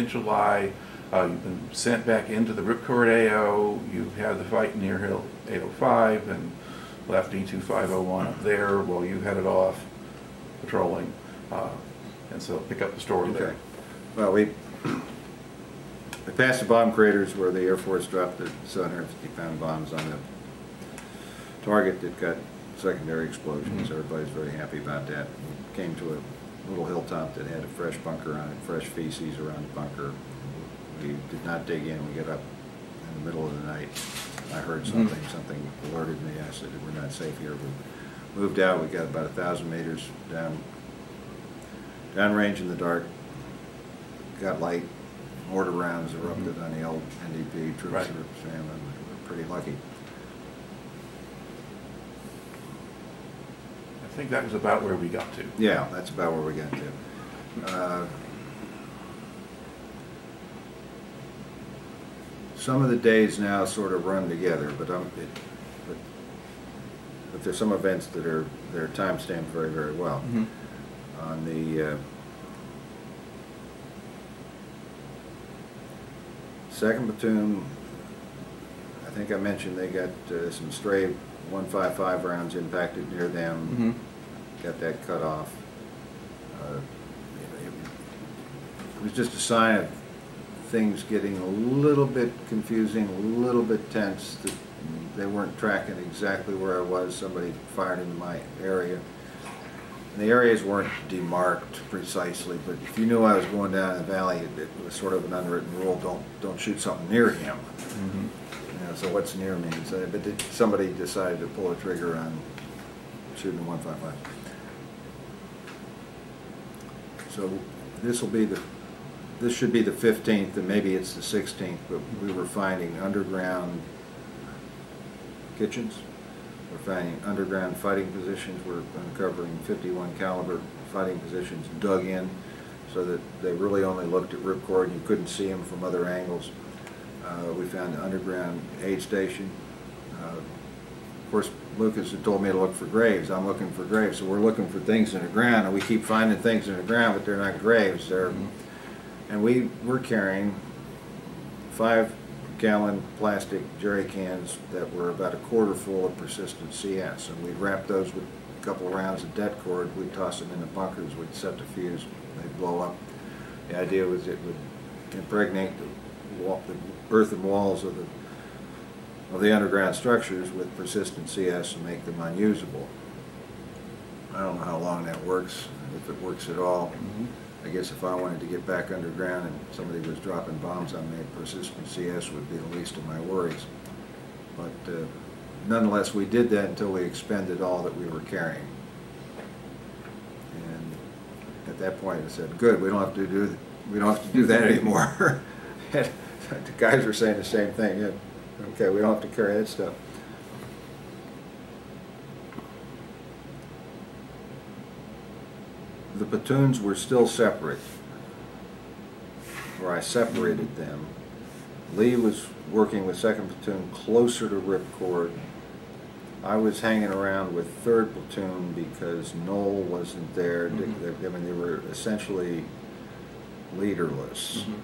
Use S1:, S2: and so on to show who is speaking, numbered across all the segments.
S1: in July. Uh, you've been sent back into the Ripcord AO. You've had the fight near Hill 805 and left E2501 up there while you headed off patrolling. Uh, and so pick up the story
S2: Okay.
S1: there.
S2: Well, we, we passed the bomb craters where the Air Force dropped the 750 pound bombs on the target that got secondary explosions.
S1: Mhm.
S2: Everybody's very happy about that. We Came to a little hilltop that had a fresh bunker on it, fresh feces around the bunker. We did not dig in. We got up in the middle of the night. I heard
S1: Mhm.
S2: something, something alerted me. I said, we're not safe here. We moved out. We got about a thousand meters down, downrange in the dark. Got light. Mortar rounds erupted on the old NDP. Troops
S1: Right.
S2: were saying, we're pretty lucky.
S1: I think that was about where we got to.
S2: Yeah, that's about where we got to. Uh, Some of the days now sort of run together, but I'm, it, but, but there's some events that are, that are time-stamped very, very well.
S1: Mhm.
S2: On the, uh, second platoon, I think I mentioned they got, uh, some stray one-five-five rounds impacted near them
S1: Mhm.
S2: got that cut off. Uh, It it was just a sign of things getting a little bit confusing, a little bit tense, that they weren't tracking exactly where I was, somebody fired into my area. And the areas weren't demarked precisely, but if you knew I was going down the valley, it it was sort of an unwritten rule, don't, don't shoot something near him.
S1: Mhm.
S2: You know, so what's near me? So, but did- somebody decided to pull a trigger on shooting a one five five. So this will be the, this should be the fifteenth, and maybe it's the sixteenth, but we were finding underground kitchens. We're finding underground fighting positions. We're uncovering fifty-one caliber fighting positions dug in so that they really only looked at ripcord and you couldn't see them from other angles. Uh, we found an underground aid station. Uh, Of course, Lucas had told me to look for graves. I'm looking for graves, so we're looking for things in the ground, and we keep finding things in the ground, but they're not graves. They're,
S1: Mhm.
S2: and we were carrying five gallon plastic jerry cans that were about a quarter full of persistent CS, and we'd wrap those with a couple of rounds of det cord. We'd toss them in the bunkers. We'd set the fuse. They'd blow up. The idea was it would impregnate the, the earthen walls of the of the underground structures with persistent CS to make them unusable. I don't know how long that works, if it works at all.
S1: Mhm.
S2: I guess if I wanted to get back underground and somebody was dropping bombs on me, persistent CS would be the least of my worries. But uh, nonetheless, we did that until we expended all that we were carrying. And at that point, I said, good, we don't have to do, we don't have to do that anymore. The guys were saying the same thing, yeah, okay, we don't have to carry that stuff. The platoons were still separate, where I separated them. Lee was working with second platoon closer to ripcord. I was hanging around with third platoon because Knoll wasn't there. They-
S1: Mhm.
S2: I mean, they were essentially leaderless.
S1: Mhm.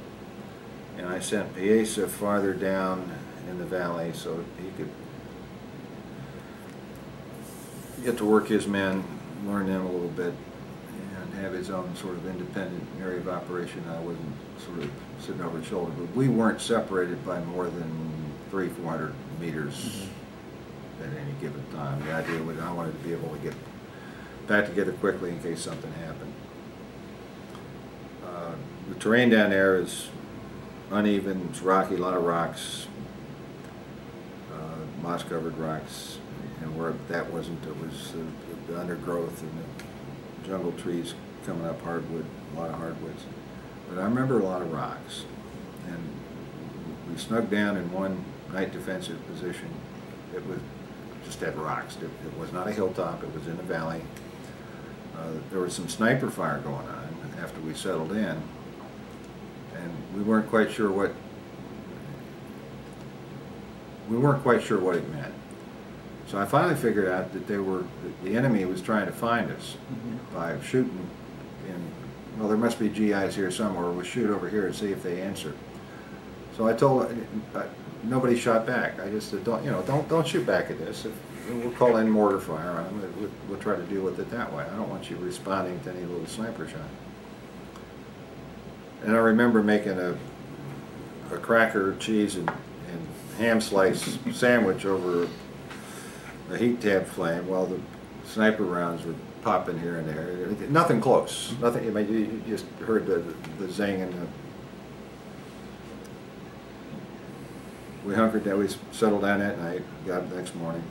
S2: And I sent Piesa farther down in the valley so he could get to work his men, learn them a little bit, and have his own sort of independent area of operation. I wasn't sort of sitting over his shoulder, but we weren't separated by more than three, four hundred meters at any given time. The idea was I wanted to be able to get back together quickly in case something happened. Uh, The terrain down there is uneven, it's rocky, a lot of rocks, uh, moss-covered rocks, and where that wasn't, it was uh, the undergrowth and the jungle trees coming up, hardwood, a lot of hardwoods. But I remember a lot of rocks, and we snuck down in one night defensive position. It was just had rocks. It, it was not a hilltop, it was in a valley. Uh, there was some sniper fire going on after we settled in, and we weren't quite sure what we weren't quite sure what it meant. So I finally figured out that they were that the enemy was trying to find us
S1: Mhm.
S2: by shooting in well, there must be GIs here somewhere, we'll shoot over here and see if they answer. So I told, uh, nobody shot back, I just said, don't, you know, don't, don't shoot back at this. If- We'll call in mortar fire on them, we'll, we'll try to deal with it that way. I don't want you responding to any little sniper shot. And I remember making a, a cracker, cheese, and, and ham slice sandwich over a heat tab flame while the sniper rounds were popping here and there. Nothing close, nothing, I mean, you, just heard the, the zing and the. We hunkered down, we settled down that night, got up the next morning.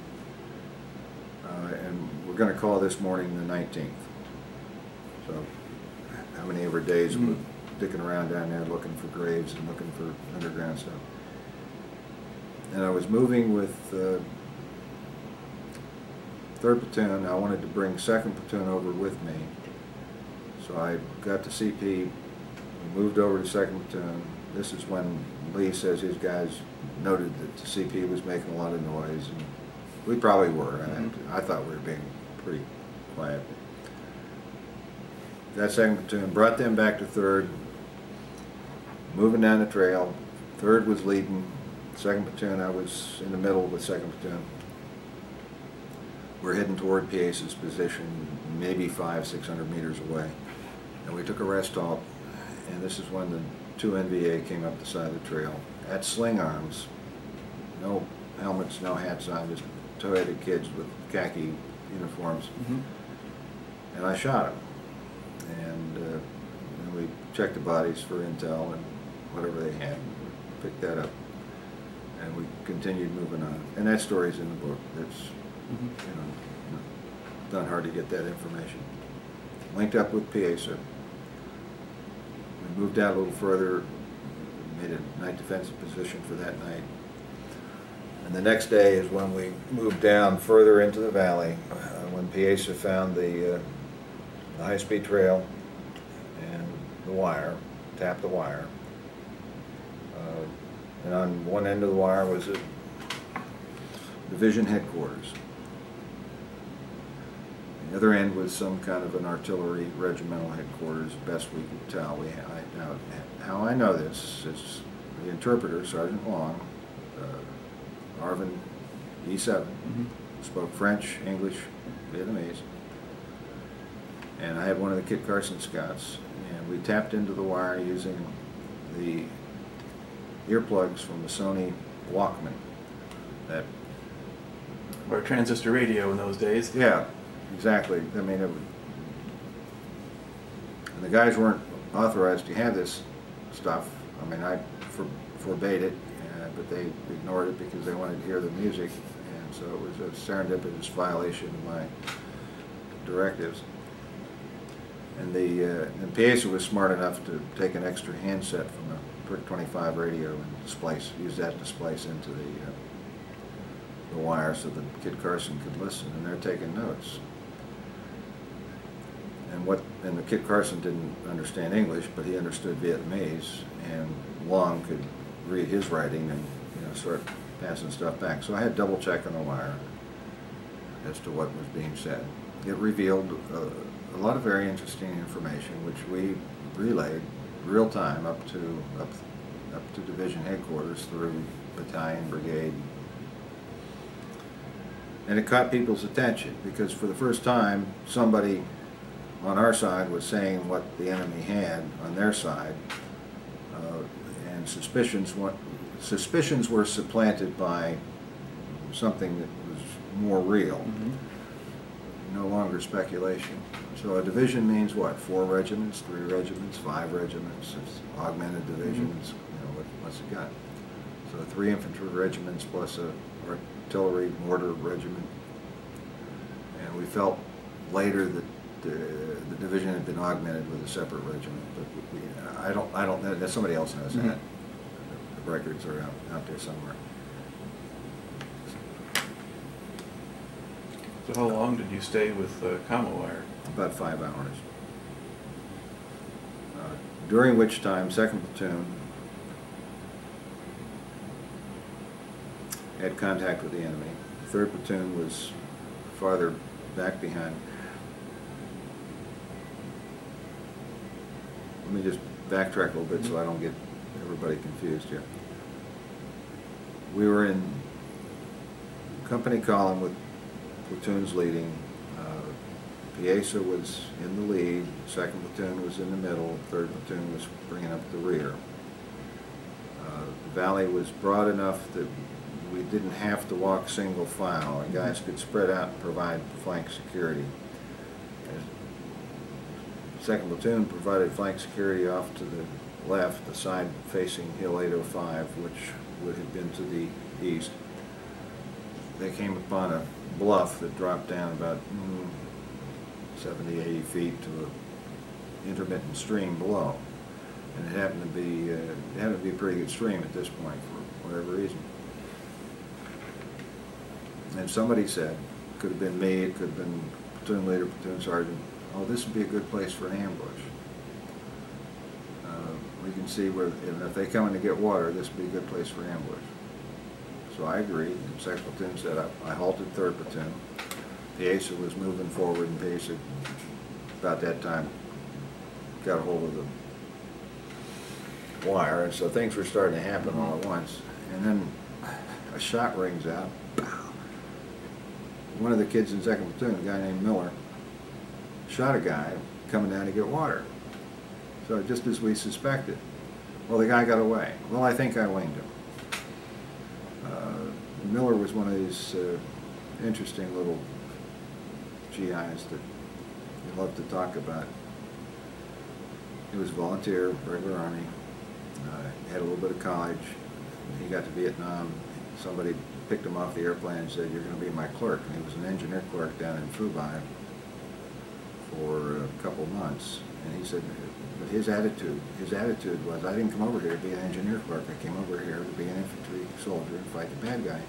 S2: Uh, and we're gonna call this morning the nineteenth. So, how many ever days we're
S1: Mhm.
S2: Dicking around down there looking for graves and looking for underground stuff. And I was moving with, uh, third platoon, I wanted to bring second platoon over with me. So I got to CP, we moved over to second platoon. This is when Lee says his guys noted that the CP was making a lot of noise, and we probably were.
S1: Mhm.
S2: I, I thought we were being pretty quiet. that second platoon, brought them back to third, moving down the trail. Third was leading, second platoon, I was in the middle with second platoon. We're heading toward Pace's position, maybe five, six hundred meters away. And we took a rest halt, and this is when the two NVA came up the side of the trail at sling arms. No helmets, no hats on, just two-headed kids with khaki uniforms.
S1: Mhm.
S2: And I shot him. And, uh, and we checked the bodies for intel and whatever they had, picked that up. And we continued moving on. And that story's in the book. That's,
S1: Mhm.
S2: you know, not hard to get that information. Linked up with Piesa. We moved out a little further, made a night defensive position for that night. And the next day is when we moved down further into the valley, uh, when Piesa found the, uh, the high-speed trail and the wire, tapped the wire. Uh, And on one end of the wire was a division headquarters. The other end was some kind of an artillery regimental headquarters, best we could tell. We, I, now, how I know this is the interpreter, Sergeant Long, uh, ARVN E7,
S1: Mhm.
S2: spoke French, English, Vietnamese. And I had one of the Kit Carson Scouts, and we tapped into the wire using the earplugs from the Sony Walkman. That,
S1: Or transistor radio in those days.
S2: yeah, exactly. I mean, it, would- and the guys weren't authorized to have this stuff. I mean, I for, forbade it, uh, but they ignored it because they wanted to hear the music, and so it was a serendipitous violation of my directives. And the, uh, and Piesa was smart enough to take an extra handset from the PRC-25 radio and splice, use that to splice into the, uh, the wire so that Kit Carson could listen, and they're taking notes. And what, and the Kit Carson didn't understand English, but he understood Vietnamese, and Long could read his writing and, you know, start passing stuff back. So I had double check on the wire as to what was being said. It revealed uh, a lot of very interesting information, which we relayed real time up to up, up to division headquarters through battalion, brigade, and it caught people's attention because for the first time somebody on our side was saying what the enemy had on their side, uh, and suspicions went, suspicions were supplanted by something that was more real
S1: Mhm.
S2: No longer speculation. So a division means what? Four regiments, three regiments, five regiments, it's augmented divisions, you know, what, what's it got? So three infantry regiments plus a artillery mortar regiment. And we felt later that the, the division had been augmented with a separate regiment, but we, I don't, I don't, know somebody else knows that.
S1: Mhm.
S2: The records are out, out there somewhere.
S1: So how long did you stay with uh, Wire?
S2: about five hours. Uh, During which time, second platoon had contact with the enemy. Third platoon was farther back behind. Let me just backtrack a little bit so I don't get everybody confused here. We were in company column with platoons leading. Uh, Piesa was in the lead, second platoon was in the middle, third platoon was bringing up the rear. Uh, The valley was broad enough that we didn't have to walk single file. Our guys could spread out and provide flank security. Second platoon provided flank security off to the left, the side facing Hill 805, which would have been to the east. They came upon a bluff that dropped down about mm, 70, 80 feet to an intermittent stream below. And it happened to be, uh, it happened to be a pretty good stream at this point for whatever reason. And somebody said, could have been me, it could have been platoon leader, platoon sergeant, oh, this would be a good place for an ambush. Uh, We can see where, if they come in to get water, this would be a good place for ambush. So I agreed, and second platoon said, I- I halted third platoon. The ASA was moving forward, and Piesa, about that time, got a hold of the wire, and so things were starting to happen all at once. And then a shot rings out, one of the kids in second platoon, a guy named Miller, shot a guy coming down to get water. So just as we suspected. Well, the guy got away. Well, I think I winged him. Uh, Miller was one of these uh, interesting little GIs that you love to talk about. He was a volunteer, regular Army, uh, had a little bit of college. He got to Vietnam, somebody picked him off the airplane and said, you're going to be my clerk. And he was an engineer clerk down in Phu Bai for a couple months. And he said, but his attitude, his attitude was, I didn't come over here to be an engineer clerk. I came over here to be an infantry soldier and fight the bad guy.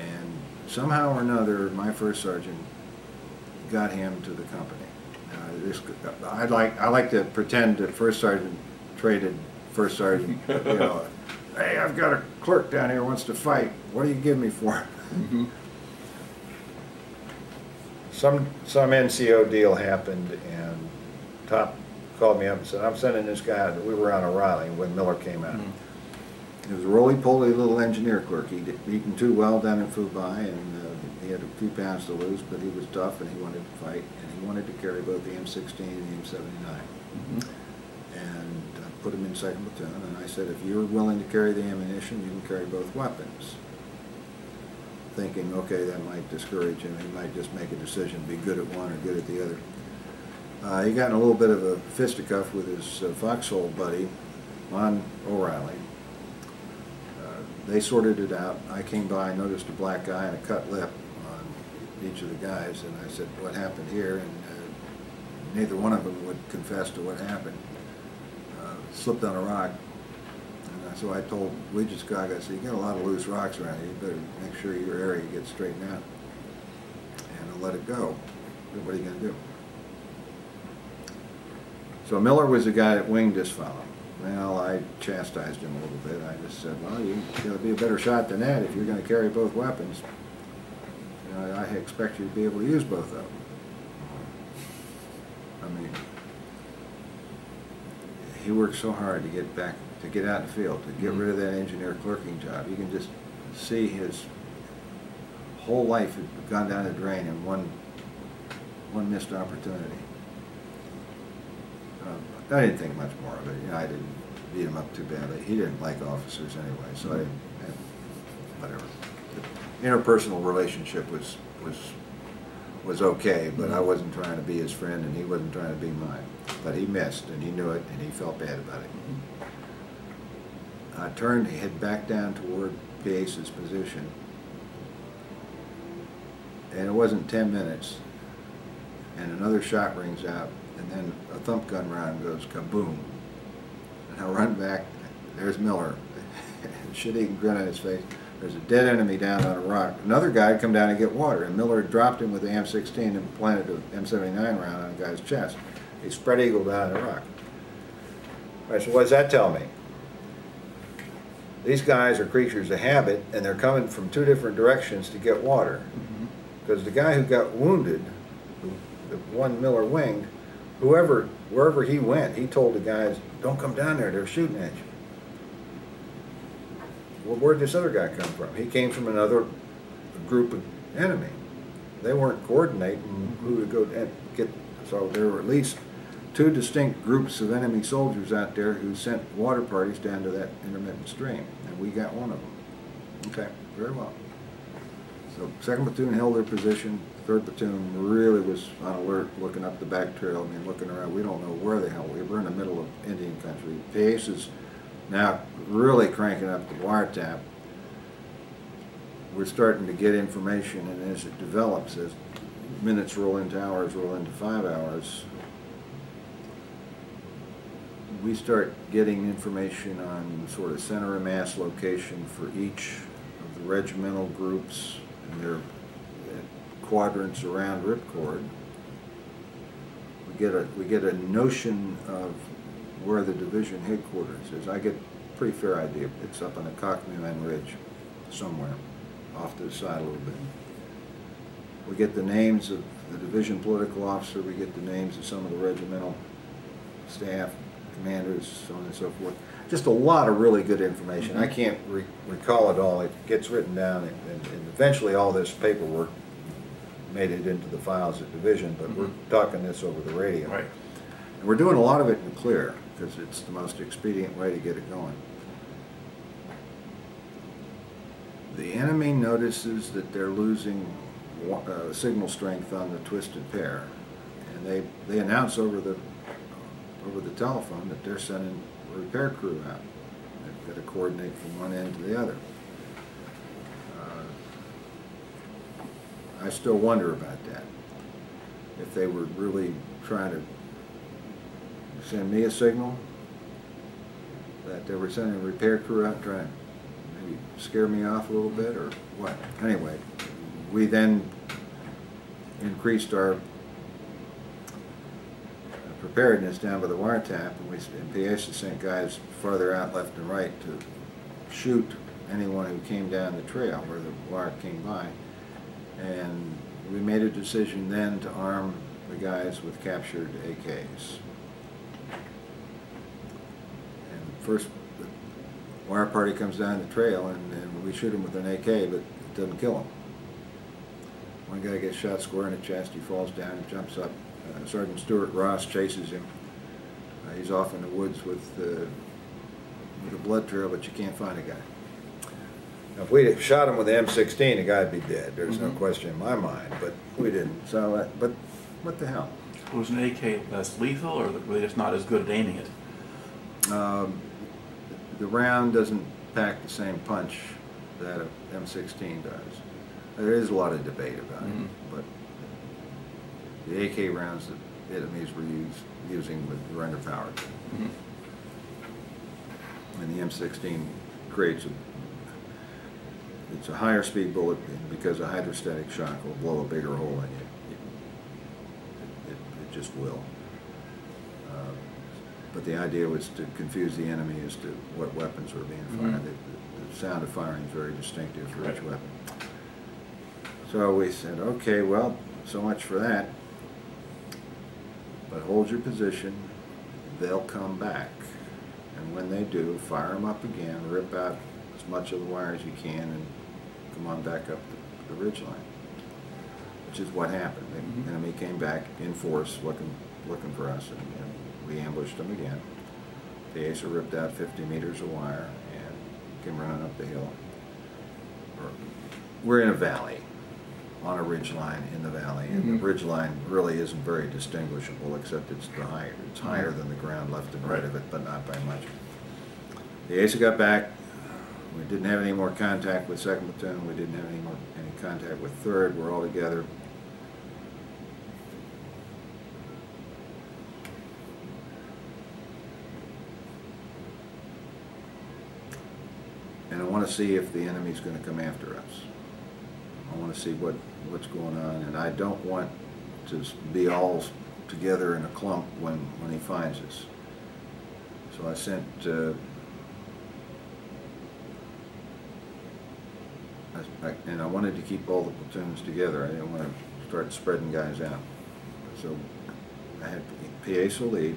S2: And somehow or another, my first sergeant got him to the company. Uh, this, I'd like, I like to pretend that first sergeant traded first sergeant, you know, hey, I've got a clerk down here who wants to fight. What do you give me for?
S1: Mhm.
S2: Some, some NCO deal happened and Top called me up and said, I'm sending this guy, out." we were on a rally when Miller came out.
S1: Mhm.
S2: He was a roly-poly little engineer clerk. He'd eaten too well down in Phu Bai and uh, he had a few pounds to lose, but he was tough and he wanted to fight and he wanted to carry both the M16 and the M79.
S1: Mhm.
S2: And I put him in second platoon and I said, if you're willing to carry the ammunition, you can carry both weapons. Thinking, okay, that might discourage him. He might just make a decision, be good at one or good at the other. Uh, he got in a little bit of a fisticuff with his uh, foxhole buddy, Lon O'Reilly. Uh, They sorted it out. I came by, noticed a black eye and a cut lip on each of the guys, and I said, what happened here? And uh, neither one of them would confess to what happened. Uh, Slipped on a rock. And so I told Regis Cog, I said, you got a lot of loose rocks around here. You better make sure your area gets straightened out. And I'll let it go. What are you gonna do? So Miller was the guy that winged this fellow. Well, I chastised him a little bit. I just said, well, you gotta be a better shot than that if you're gonna carry both weapons. You know, I expect you to be able to use both of them. I mean, he worked so hard to get back, to get out in the field, to get mm-hmm. rid of that engineer clerking job. You can just see his whole life had gone down the drain in one, one missed opportunity. Uh, I didn't think much more of it, you know, I didn't beat him up too badly. He didn't like officers anyway, so I, didn't- whatever. The Interpersonal relationship was, was, was okay, but I wasn't trying to be his friend and he wasn't trying to be mine. But he missed and he knew it and he felt bad about it. I turned, he head back down toward Piesa's position. And it wasn't ten minutes, and another shot rings out, and then a thump gun round goes kaboom. And I run back, there's Miller, shit-eating grin on his face. There's a dead enemy down on a rock. Another guy had come down to get water, and Miller had dropped him with the M16 and planted an M79 round on the guy's chest. He spread eagle down on the rock. I said, what does that tell me? These guys are creatures of habit, and they're coming from two different directions to get water.
S1: Mhm.
S2: Because the guy who got wounded, the one Miller winged, whoever, wherever he went, he told the guys, don't come down there, they're shooting at you. Well, where'd this other guy come from? He came from another group of enemy. They weren't coordinating who to go and get, so there were at least two distinct groups of enemy soldiers out there who sent water parties down to that intermittent stream, and we got one of them. Okay, very well. So second platoon held their position, third platoon really was on alert, looking up the back trail, I mean, looking around, we don't know where the hell, we were in the middle of Indian country. Pace is now really cranking up the wiretap. We're starting to get information, and as it develops, as minutes roll into hours, roll into five hours, we start getting information on sort of center of mass location for each of the regimental groups and their quadrants around ripcord. We get a, we get a notion of where the division headquarters is. I get a pretty fair idea. It's up on the Cockneyland Ridge somewhere, off to the side a little bit. We get the names of the division political officer, we get the names of some of the regimental staff, commanders, so on and so forth. Just a lot of really good information. I mm-hmm. can't re- recall it all. It gets written down, and, and and eventually all this paperwork made it into the files at division, but we're talking this over the radio.
S1: Right.
S2: And we're doing a lot of it in clear, because it's the most expedient way to get it going. The enemy notices that they're losing uh, signal strength on the twisted pair, and they, they announce over the, over the telephone that they're sending a repair crew out. They've got to coordinate from one end to the other. Uh, I still wonder about that. If they were really trying to send me a signal that they were sending a repair crew out trying to maybe scare me off a little bit or what. Anyway, we then increased our preparedness down by the wiretap and we, and Piesa sent guys farther out left and right to shoot anyone who came down the trail where the wire came by. And we made a decision then to arm the guys with captured AKs. And first, wire party comes down the trail and, and we shoot him with an AK, but it doesn't kill him. One guy gets shot square in the chest, he falls down and jumps up. Uh, Sergeant Stuart Ross chases him. Uh, he's off in the woods with, uh, with a blood trail, but you can't find a guy. Now, if we'd shot him with the M16, the guy'd be dead. There's no
S1: Mhm.
S2: question in my mind, but we didn't. So, uh, but what the hell?
S1: Was an AK less lethal, or were they just not as good at aiming it?
S2: Um, the round doesn't pack the same punch that a M16 does. There is a lot of debate about
S1: Mhm.
S2: it, but the AK rounds that Vietnamese were using were- were underpowered.
S1: Mhm.
S2: And the M16 creates a, it's a higher speed bullet because a hydrostatic shock will blow a bigger hole in you. It, it, it just will. Uh, But the idea was to confuse the enemy as to what weapons were being fired.
S1: Mhm.
S2: The, the- the sound of firing is very distinctive for each weapon. So we said, okay, well, so much for that. But hold your position, they'll come back. And when they do, fire them up again, rip out as much of the wire as you can and come on back up the, the ridge line. Which is what happened. The
S1: Mhm.
S2: enemy came back in force, looking, looking for us, and, and we ambushed them again. The Asa ripped out fifty meters of wire and came running up the hill. We're in a valley, on a ridge line in the valley, and the
S1: Mhm.
S2: ridge line really isn't very distinguishable, except it's the higher, it's higher than the ground left and right of it, but not by much. The Asa got back, we didn't have any more contact with second platoon, we didn't have any more, any contact with third, we're all together. And I wanna see if the enemy's gonna come after us. I want to see what, what's going on, and I don't want to be all together in a clump when, when he finds us. So I sent, uh, I- and I wanted to keep all the platoons together, I didn't want to start spreading guys out. So I had will lead,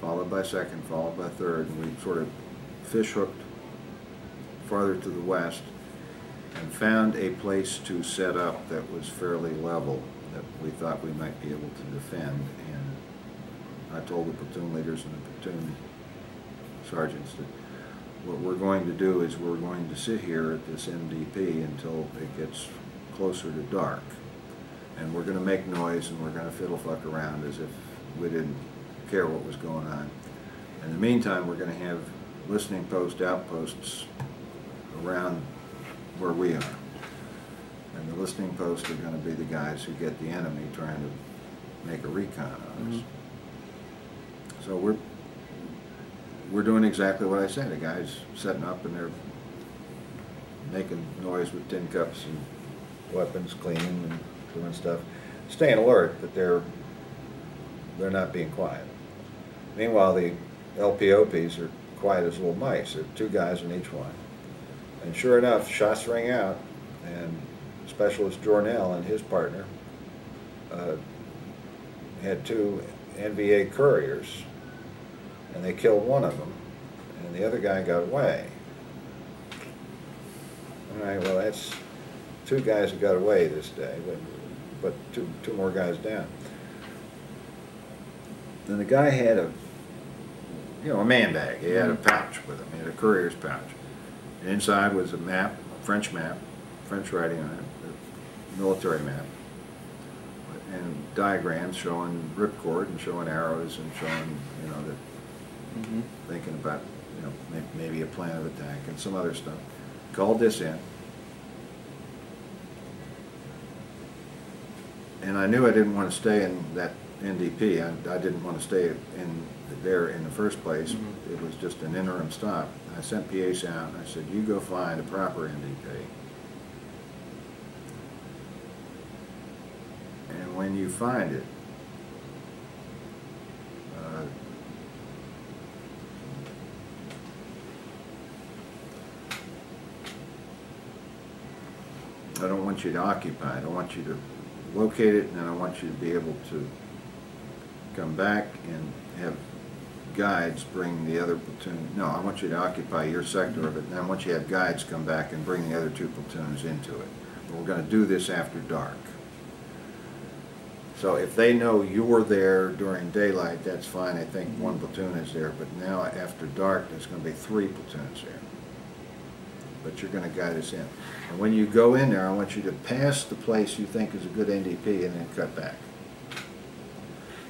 S2: followed by second, followed by third, and we sort of fish hooked farther to the west and found a place to set up that was fairly level that we thought we might be able to defend. And I told the platoon leaders and the platoon sergeants that what we're going to do is we're going to sit here at this NDP until it gets closer to dark. And we're gonna make noise and we're gonna fiddle fuck around as if we didn't care what was going on. In the meantime, we're gonna have listening post outposts around where we are. And the listening posts are gonna be the guys who get the enemy trying to make a recon on us. Mm-hmm. So we're, we're doing exactly what I said. The guys setting up and they're making noise with tin cups and weapons, cleaning and doing stuff. Staying alert, but they're, they're not being quiet. Meanwhile, the LPOPs are quiet as little mice. There are two guys in each one. And sure enough, shots rang out, and Specialist Jornell and his partner uh, had two NVA couriers, and they killed one of them, and the other guy got away. All right, well, that's two guys who got away this day, but, but two, two more guys down. Then the guy had a, you know, a man bag. He had a mm-hmm. pouch with him. He had a courier's pouch. And inside was a map, a French map, French writing on it, a military map, and diagrams showing ripcord and showing arrows and showing, you know, that
S1: Mhm.
S2: thinking about, you know, may- maybe a plan of attack and some other stuff. Called this in. And I knew I didn't want to stay in that NDP. I, I didn't want to stay in there in the first place.
S1: Mhm.
S2: It was just an interim stop. I sent PAs out and I said, you go find a proper NDP. And when you find it, uh, I don't you to occupy it. I want you to locate it, and I want you to be able to come back and have guides bring the other platoon. No, I want you to occupy your sector of it, and I want you to have guides come back and bring the other two platoons into it. And we're going to do this after dark. So if they know you're there during daylight, that's fine. I think one platoon is there, but now after dark, there's going to be three platoons there but you're gonna guide us in. And when you go in there, I want you to pass the place you think is a good NDP and then cut back.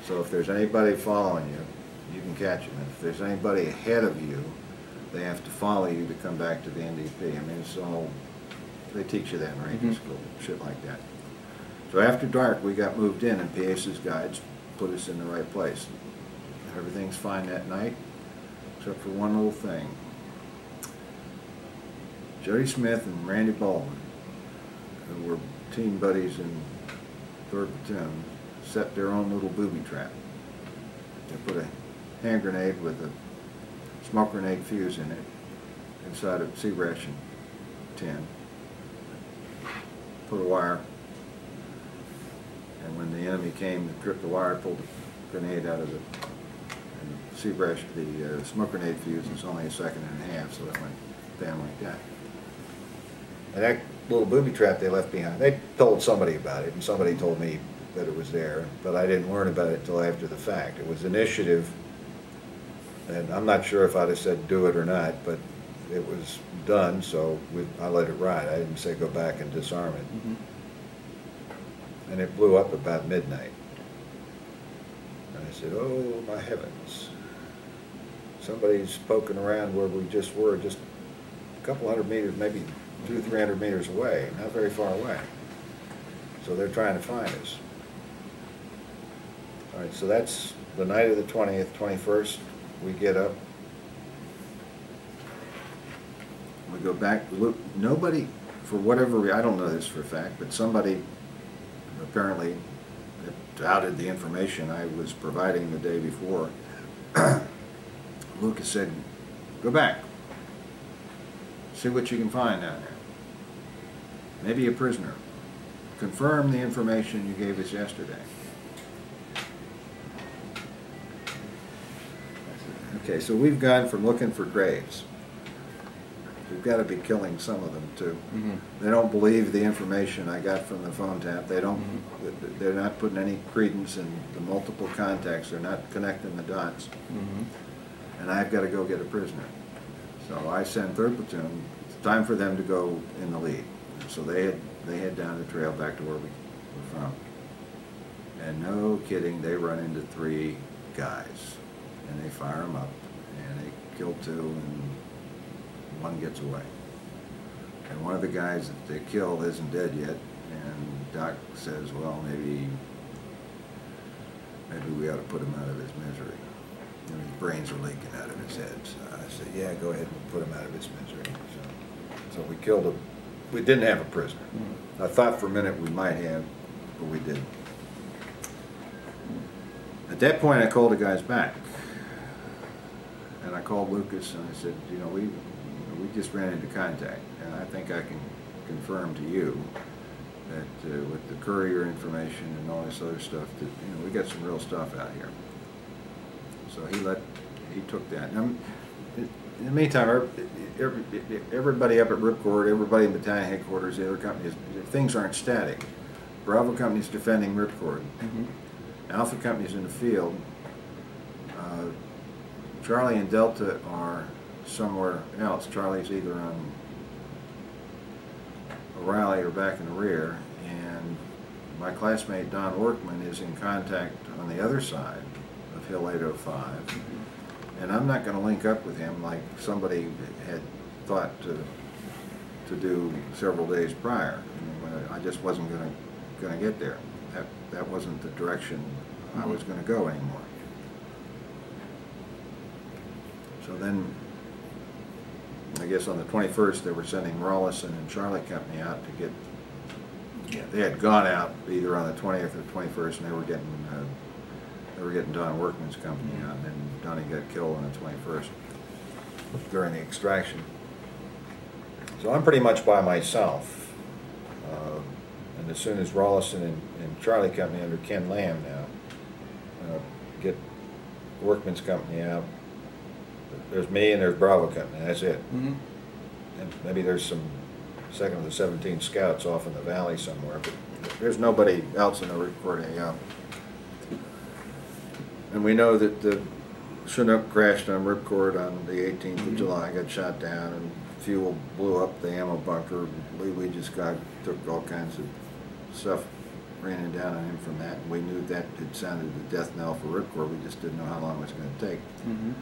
S2: So if there's anybody following you, you can catch them. If there's anybody ahead of you, they have to follow you to come back to the NDP. I mean, it's all, they teach you that in Ranger
S1: Mhm.
S2: School, shit like that. So after dark, we got moved in and PACE's guides put us in the right place. Everything's fine that night, except for one little thing. Jody Smith and Randy Baldwin, who were team buddies in third platoon, set their own little booby trap. They put a hand grenade with a smoke grenade fuse in it inside a C ration tin. Put a wire, and when the enemy came to trip the wire, pulled the grenade out of the C ration, the uh, smoke grenade fuse is only a second and a half, so it went down like that. And that little booby trap they left behind, they told somebody about it, and somebody told me that it was there, but I didn't learn about it until after the fact. It was initiative, and I'm not sure if I'd have said do it or not, but it was done, so we, I let it ride. I didn't say go back and disarm it.
S1: Mhm.
S2: And it blew up about midnight. And I said, oh, my heavens. Somebody's poking around where we just were, just a couple hundred meters, maybe two, three hundred meters away, not very far away. So they're trying to find us. All right, so that's the night of the twentieth, twenty-first, we get up. We go back, look, nobody, for whatever, I don't know this for a fact, but somebody apparently doubted the information I was providing the day before. Lucas said, go back. See what you can find down there. Maybe a prisoner. Confirm the information you gave us yesterday. Okay, so we've gone from looking for graves. We've got to be killing some of them too.
S1: Mhm.
S2: They don't believe the information I got from the phone tap. They don't, they're not putting any credence in the multiple contacts. They're not connecting the dots.
S1: Mhm.
S2: And I've got to go get a prisoner. So I send third platoon, it's time for them to go in the lead. So they head, they head down the trail back to where we were from. And no kidding, they run into three guys and they fire them up and they kill two and one gets away. And one of the guys that they killed isn't dead yet and Doc says, well, maybe, maybe we ought to put him out of his misery. Know, his brains are leaking out of his head. So I said, yeah, go ahead and put him out of his misery. So, so we killed him. We didn't have a prisoner.
S1: Mhm.
S2: I thought for a minute we might have, but we didn't. At that point, I called the guys back. And I called Lucas and I said, you know, we, we just ran into contact. And I think I can confirm to you that uh, with the courier information and all this other stuff, that, you know, we got some real stuff out here. So he let, he took that. Now, in the meantime, every- every- everybody up at Ripcord, everybody in battalion headquarters, the other companies, things aren't static. Bravo Company's defending Ripcord.
S1: Mhm.
S2: Alpha Company's in the field. Uh, Charlie and Delta are somewhere else. Charlie's either on a rally or back in the rear. And my classmate Don Workman is in contact on the other side of Hill 805. And I'm not gonna link up with him like somebody had thought to, to do several days prior. I just wasn't gonna, gonna get there. That, that wasn't the direction I was gonna go anymore. So then, I guess on the twenty-first, they were sending Rawlison and Charlie Company out to get,
S1: Yeah.
S2: they had gone out either on the twentieth or twenty-first, and they were getting, uh, they were getting Don Workman's company out, and then Donnie got killed on the twenty-first during the extraction. So I'm pretty much by myself. Uh, And as soon as Rawlison and, and Charlie Company under Ken Lamb now, uh, get Workman's Company out, there's me and there's Bravo Company, that's it.
S1: Mhm.
S2: And maybe there's some second of the seventeen scouts off in the valley somewhere, but there's nobody else in the Ripcord AO. And we know that the Chinook crashed on Ripcord on the eighteenth of
S1: Mhm.
S2: July, got shot down, and fuel blew up the ammo bunker. We, we just got, took all kinds of stuff, raining down on him from that, and we knew that it sounded the death knell for Ripcord, we just didn't know how long it was gonna take.
S1: Mhm.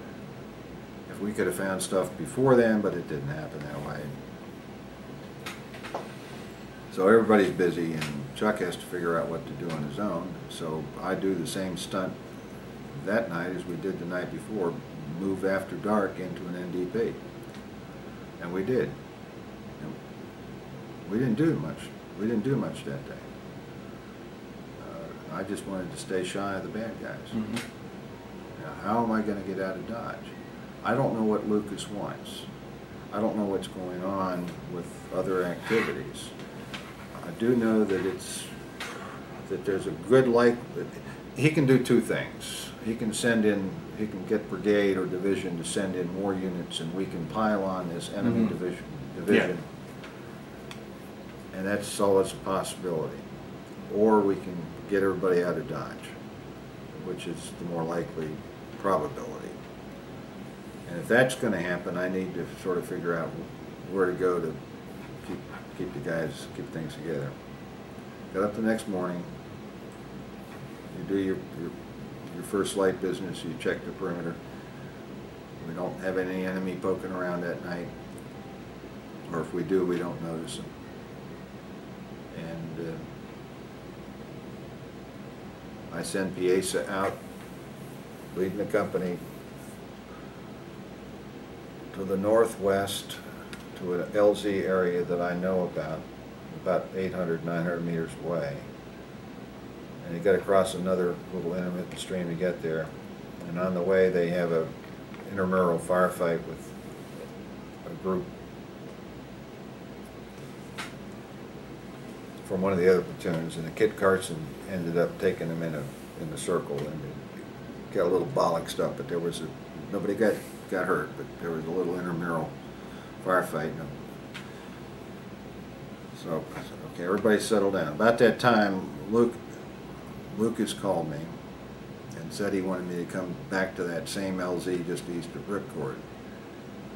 S2: If we could have found stuff before then, but it didn't happen that way. So everybody's busy and Chuck has to figure out what to do on his own. So I do the same stunt that night as we did the night before, move after dark into an NDP. And we did. And We didn't do much. We didn't do much that day. Uh, I just wanted to stay shy of the bad guys.
S1: Mhm.
S2: Now, how am I gonna get out of Dodge? I don't know what Lucas wants. I don't know what's going on with other activities. I do know that it's, that there's a good like, he can do two things. He can send in, he can get brigade or division to send in more units and we can pile on this enemy
S1: Mhm.
S2: division, division. And that's always a possibility. Or we can get everybody out of Dodge, which is the more likely probability. And if that's gonna happen, I need to sort of figure out where to go to keep, keep the guys, keep things together. Got up the next morning, you do your, your, your first light business, you check the perimeter. We don't have any enemy poking around that night, or if we do, we don't notice them. And, uh, I send Piesa out, leading the company to the northwest, to an LZ area that I know about, about 800, 900 meters away. And you gotta cross another little intermittent stream to get there. And on the way, they have a intramural firefight with a group from one of the other platoons, and the Kit Carson ended up taking them in a, in a circle, and got a little bollocksed up, but there was a nobody got, got hurt, but there was a little intramural firefight. So, okay, everybody settle down. About that time, Luke, Lucas called me and said he wanted me to come back to that same LZ just east of Ripcord.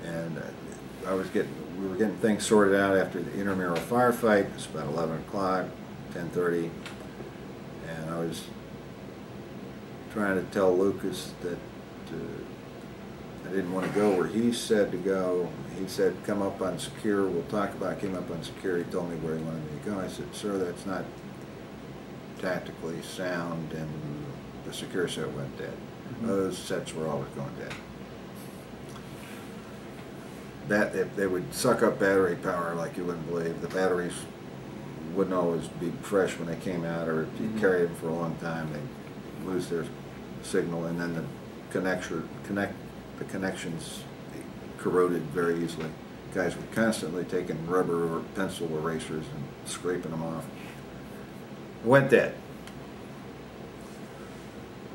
S2: And uh, I was getting, we were getting things sorted out after the intramural firefight. It's about eleven o'clock, ten thirty. And I was trying to tell Lucas that uh, I didn't want to go where he said to go. He said, come up on secure, we'll talk about, it." came up on secure, he told me where he wanted me to go. I said, sir, that's not tactically sound, and the secure set went dead.
S1: Mhm.
S2: Those sets were always going dead. That, if they would suck up battery power like you wouldn't believe. The batteries wouldn't always be fresh when they came out, or if you
S1: Mhm.
S2: carried them for a long time, they'd lose their signal, and then the connector, connect, the connections corroded very easily. Guys were constantly taking rubber or pencil erasers and scraping them off. Went dead.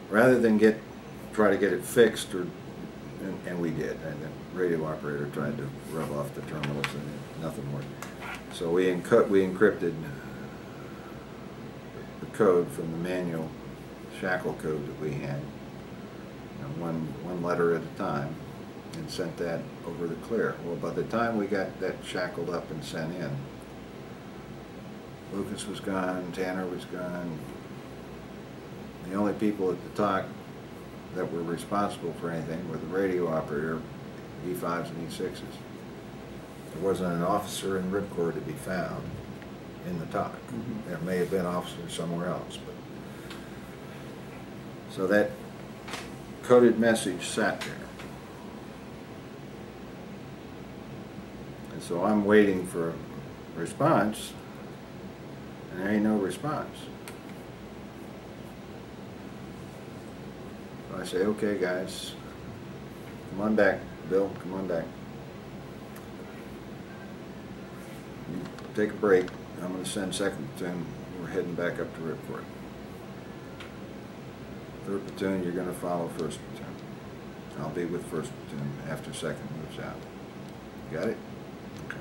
S2: Rather than get, try to get it fixed, or, and, and we did, and the radio operator tried to rub off the terminals and nothing worked. So we encut, we encrypted uh, the code from the manual shackle code that we had, you know, one, one letter at a time, and sent that over the clear. Well, by the time we got that shackled up and sent in, Lucas was gone, Tanner was gone. The only people at the TOC that were responsible for anything were the radio operator, E5s and E6s. There wasn't an officer in Ripcord to be found in the TOC.
S1: Mhm.
S2: There may have been officers somewhere else, but. So that coded message sat there. And so I'm waiting for a response, and there ain't no response. So I say, okay, guys, come on back, Bill, come on back. You take a break, I'm gonna send second platoon, we're heading back up to Ripcord. Third platoon, you're gonna follow first platoon. I'll be with first platoon after second moves out. Got it? Okay.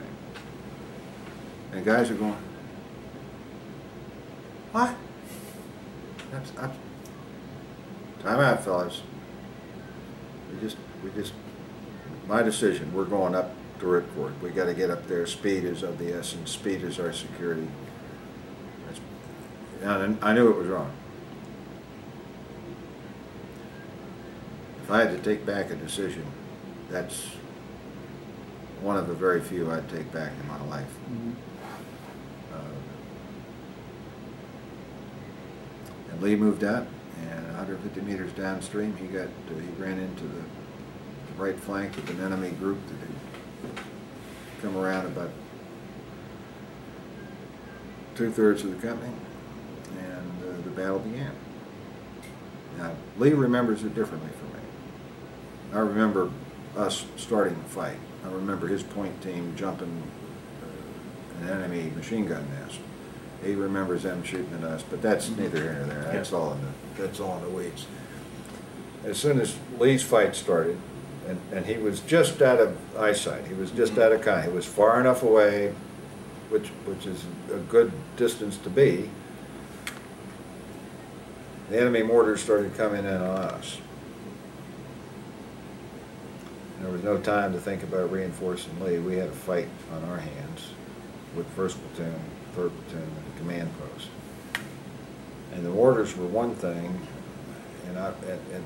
S2: And guys are going, what? That's, that's, time out, fellas. We just, we just, my decision, we're going up to Ripcord. We gotta get up there. Speed is of the essence. Speed is our security. That's- And I knew it was wrong. If I had to take back a decision, that's one of the very few I'd take back in my life.
S1: Mhm.
S2: Uh, And Lee moved up, and 150 meters downstream, he got, uh, he ran into the right flank of an enemy group that had come around about two-thirds of the company, and uh, the battle began. Now, Lee remembers it differently from me. I remember us starting the fight. I remember his point team jumping uh, an enemy machine gun nest. He remembers them shooting at us, but that's neither here nor there. That's all in the, that's all in the weeds. As soon as Lee's fight started, and, and he was just out of eyesight, he was just mm-hmm. out of con, he was far enough away, which, which is a good distance to be. The enemy mortars started coming in on us. There was no time to think about reinforcing Lee. We had a fight on our hands with first platoon, third platoon, and the command post. And the orders were one thing, and I, and, and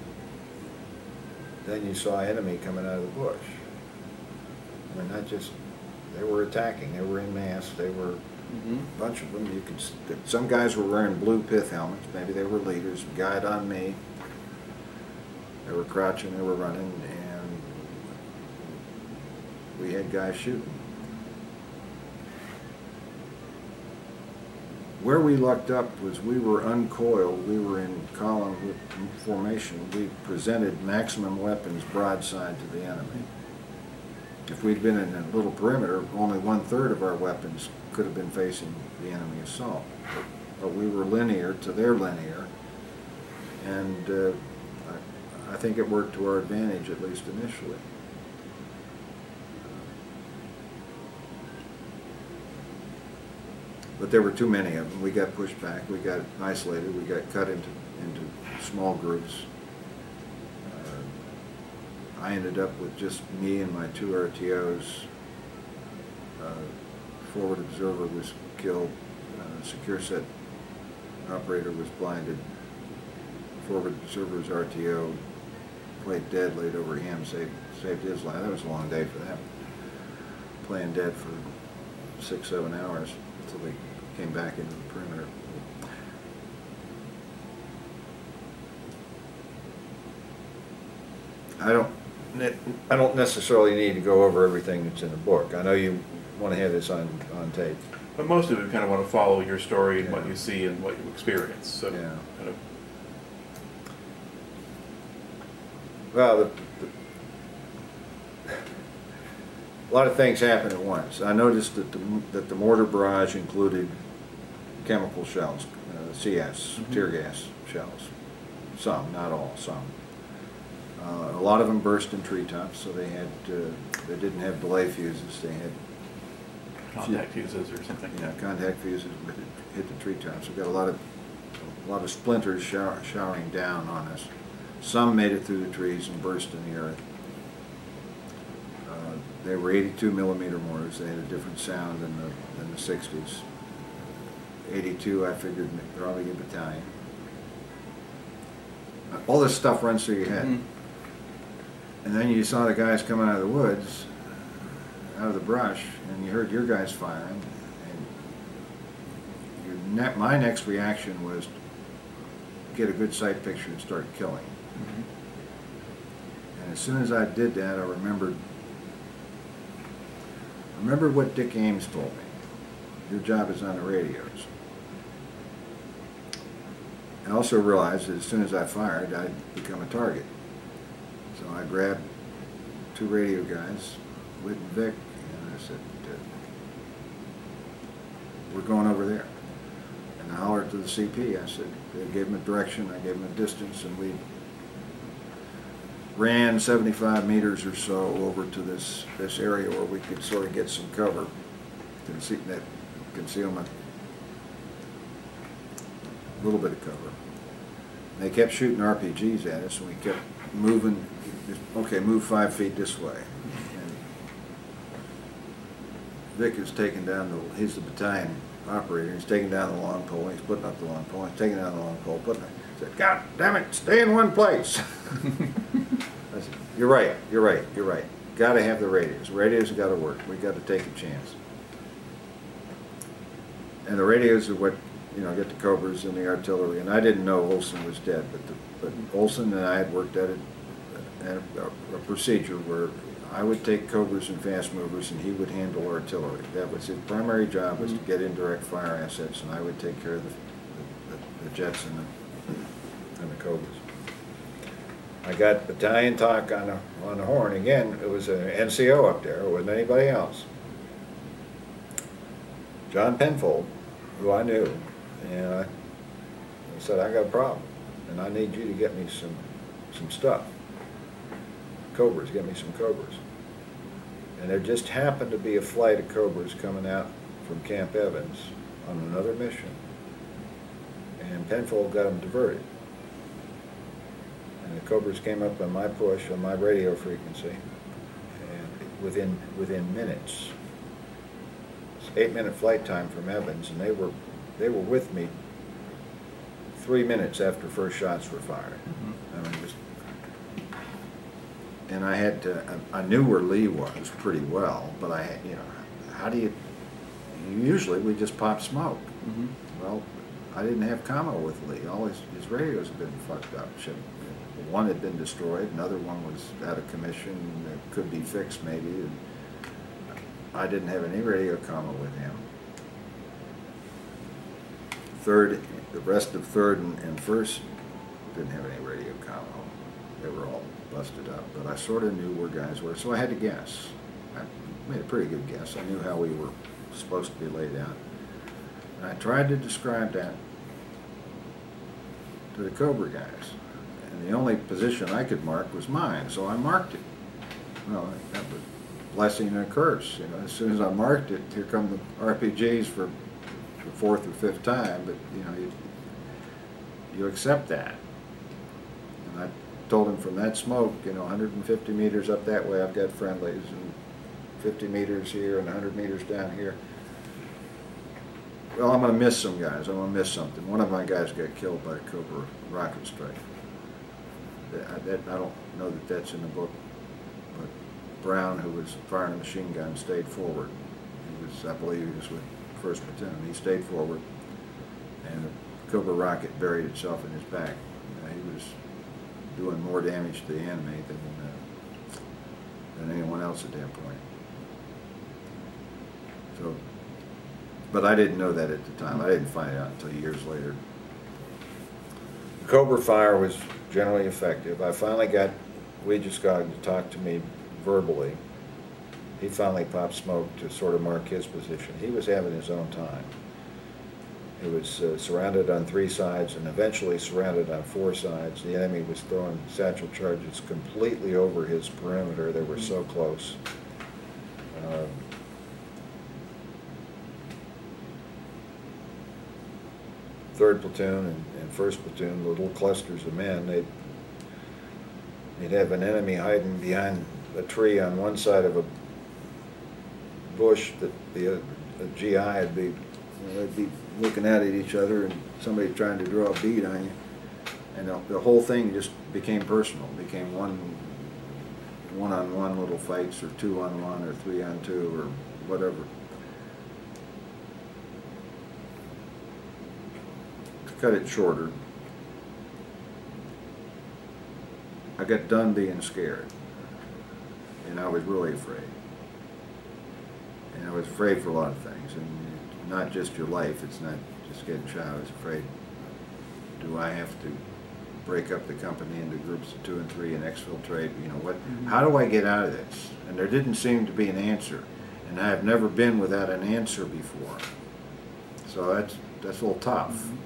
S2: then you saw enemy coming out of the bush. I mean, not just, they were attacking, they were in mass, they were,
S1: Mhm.
S2: a bunch of them, you could, some guys were wearing blue pith helmets, maybe they were leaders, guide on me. They were crouching, they were running, and we had guys shooting. Where we lucked up was we were uncoiled, we were in column formation, we presented maximum weapons broadside to the enemy. If we'd been in a little perimeter, only one-third of our weapons could have been facing the enemy assault. But we were linear to their linear, and uh, I, I think it worked to our advantage, at least initially. But there were too many of them. We got pushed back, we got isolated, we got cut into, into small groups. Uh, I ended up with just me and my two RTOs. Uh, Forward observer was killed, uh, secure set operator was blinded. Forward observer's RTO played dead, laid over him, saved, saved his life. That was a long day for them. Playing dead for six, seven hours until they came back into the perimeter. I don't, I don't necessarily need to go over everything that's in the book. I know you want to have this on, on tape.
S1: But most of it, kind of want to follow your story and what you see and what you experience, so.
S2: Yeah.
S1: kind of-
S2: Well, the, the, a lot of things happen at once. I noticed that the, that the mortar barrage included chemical shells, uh, CS,
S1: Mhm.
S2: tear gas shells. Some, not all, some. Uh, a lot of them burst in treetops, so they had, uh, they didn't have delay fuses, they had
S1: Contact fuses or something.
S2: yeah, contact fuses but it hit the treetops. We've got a lot of, a lot of splinters shower, showering down on us. Some made it through the trees and burst in the earth. Uh, They were eighty-two millimeter mortars. They had a different sound than the, than the sixties. Eighty-two, I figured probably a battalion. All this stuff runs through your head.
S1: Mhm.
S2: And then you saw the guys come out of the woods, out of the brush, and you heard your guys firing. And your ne- my next reaction was get a good sight picture and start killing.
S1: Mhm.
S2: And as soon as I did that, I remembered. I remembered what Dick Ames told me. Your job is on the radios. I also realized that as soon as I fired, I'd become a target. So I grabbed two radio guys, Whit and Vic, and I said, "We're going over there." And I hollered to the CP. I said, I gave him a direction, I gave him a distance, and we ran 75 meters or so over to this, this area where we could sort of get some cover, conceal, that concealment, a little bit of cover. They kept shooting RPGs at us, and we kept moving, okay, move five feet this way. And Vic is taking down the, he's the battalion operator, he's taking down the long pole, he's putting up the long pole, he's taking down the long pole, putting it, said, God damn it, stay in one place. I said, You're right, you're right, you're right. Gotta have the radios. Radios gotta work. We gotta take a chance. And the radios are what, you know, get the Cobras and the artillery. And I didn't know Olson was dead, but the, but Olson and I had worked at it, at a, a procedure where I would take Cobras and fast movers and he would handle artillery. That was his primary job was to
S1: Mhm.
S2: get indirect fire assets and I would take care of the, the, the jets and the, and the Cobras. I got battalion TOC on the, on the horn. Again, it was an NCO up there, it wasn't anybody else. John Penfold, who I knew, and I, said, I got a problem, and I need you to get me some, some stuff. Cobras, get me some Cobras. And there just happened to be a flight of Cobras coming out from Camp Evans on another mission. And Penfold got them diverted. And the Cobras came up on my push, on my radio frequency, and within, within minutes. It's eight minute flight time from Evans, and they were, they were with me three minutes after first shots were fired.
S1: Mhm.
S2: I mean, just, and I had to, I I knew where Lee was pretty well, but I had, you know, how do you, usually we just pop smoke.
S1: Mhm.
S2: Well, I didn't have commo with Lee. All his, his radios had been fucked up. One had been destroyed, another one was out of commission, that could be fixed maybe. and I didn't have any radio commo with him. Third, the rest of third and, and first didn't have any radio commo. They were all busted up, but I sort of knew where guys were, so I had to guess. I made a pretty good guess. I knew how we were supposed to be laid out. And I tried to describe that to the Cobra guys. And the only position I could mark was mine, so I marked it. Well, that was blessing and a curse, you know, as soon as I marked it, here come the RPGs for the fourth or fifth time, but, you know, you, you accept that. And I told him from that smoke, you know, hundred and fifty meters up that way, I've got friendlies, and fifty meters here and hundred meters down here. Well, I'm gonna miss some guys, I'm gonna miss something. One of my guys got killed by a Cobra rocket strike. I- that, I don't know that that's in the book, but Brown, who was firing a machine gun, stayed forward. He was, I believe he was with First Platoon, he stayed forward, and the Cobra rocket buried itself in his back. Uh, He was doing more damage to the enemy than, uh, than anyone else at that point. So, but I didn't know that at the time. I didn't find out until years later. The Cobra fire was generally effective. I finally got, we just got to talk to me verbally. He finally popped smoke to sort of mark his position. He was having his own time. He was uh, surrounded on three sides and eventually surrounded on four sides. The enemy was throwing satchel charges completely over his perimeter. They were so close. Um, third platoon and, and first platoon, little clusters of men, they'd, they'd have an enemy hiding behind a tree on one side of a bush that the, uh, the GI would be, you know, they'd be looking at each other and somebody trying to draw a bead on you. And the, the whole thing just became personal, became one, one-on-one little fights or two-on-one or three-on-two or whatever. to cut it shorter, I got done being scared. And I was really afraid. And I was afraid for a lot of things. And not just your life, it's not just getting shot. I was afraid, do I have to break up the company into groups of two and three and exfiltrate? You know, what, mm-hmm. how do I get out of this? And there didn't seem to be an answer. And I have never been without an answer before. So that's, that's a little tough. Mm-hmm.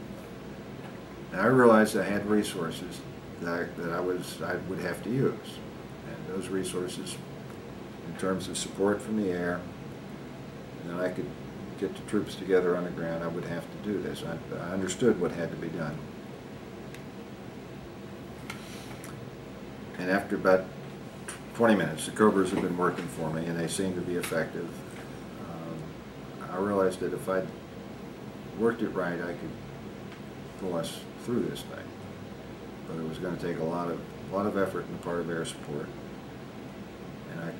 S2: And I realized I had resources that I, that I was, I would have to use. And those resources, in terms of support from the air, then I could get the troops together on the ground, I would have to do this. I, I understood what had to be done. And after about twenty minutes, the Cobras had been working for me, and they seemed to be effective. Um, I realized that if I'd worked it right, I could pull us through this thing. But it was gonna take a lot of, a lot of effort on the part of air support. And I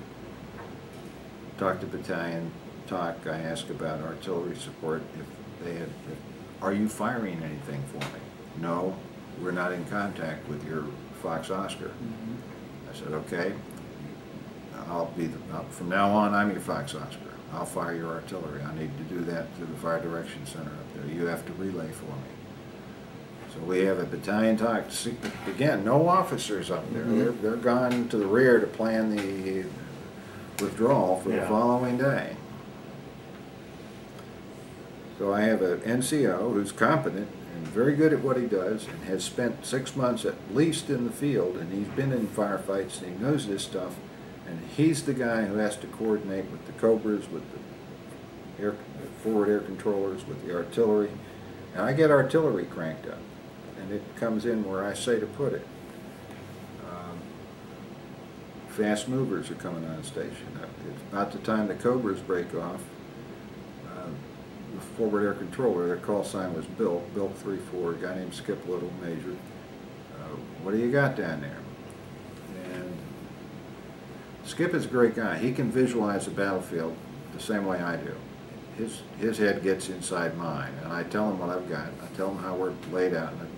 S2: talked to battalion TOC, I asked about artillery support, if they had, if, are you firing anything for me? No, we're not in contact with your Fox Oscar. I said, okay, I'll be, the- uh, from now on, I'm your Fox Oscar. I'll fire your artillery. I need to do that to the Fire Direction Center up there. You have to relay for me. So we have a battalion TOC, See, again, no officers up there. They're, they're gone to the rear to plan the withdrawal for the following day. So I have an NCO who's competent and very good at what he does and has spent six months at least in the field and he's been in firefights and he knows this stuff. And he's the guy who has to coordinate with the Cobras, with the air, forward air controllers, with the artillery. And I get artillery cranked up and it comes in where I say to put it. Um, Fast movers are coming on station. It's about the time the Cobras break off, forward air controller, their call sign was Bill three four, a guy named Skip Little, Major. Uh, What do you got down there? And Skip is a great guy. He can visualize the battlefield the same way I do. His, his head gets inside mine, and I tell him what I've got. I tell him how we're laid out. And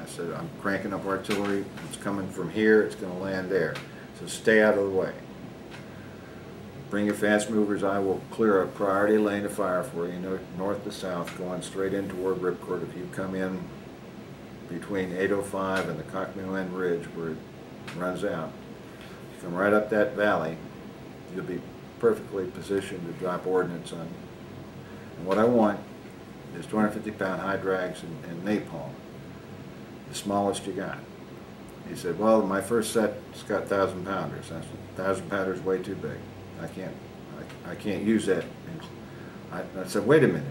S2: I said, I'm cranking up artillery. It's coming from here. It's going to land there. So stay out of the way. Bring your fast movers. I will clear a priority lane of fire for you, north to south, going straight in toward Ripcord. If you come in between 805 and the Cockmill Ridge where it runs out, you come right up that valley, you'll be perfectly positioned to drop ordnance on you. And what I want is 250 pound high drags and, and napalm, the smallest you got. He said, well, my first set's got thousand pounders. I said, thousand pounders way too big. I can't, I, I can't use that. I, I said, wait a minute.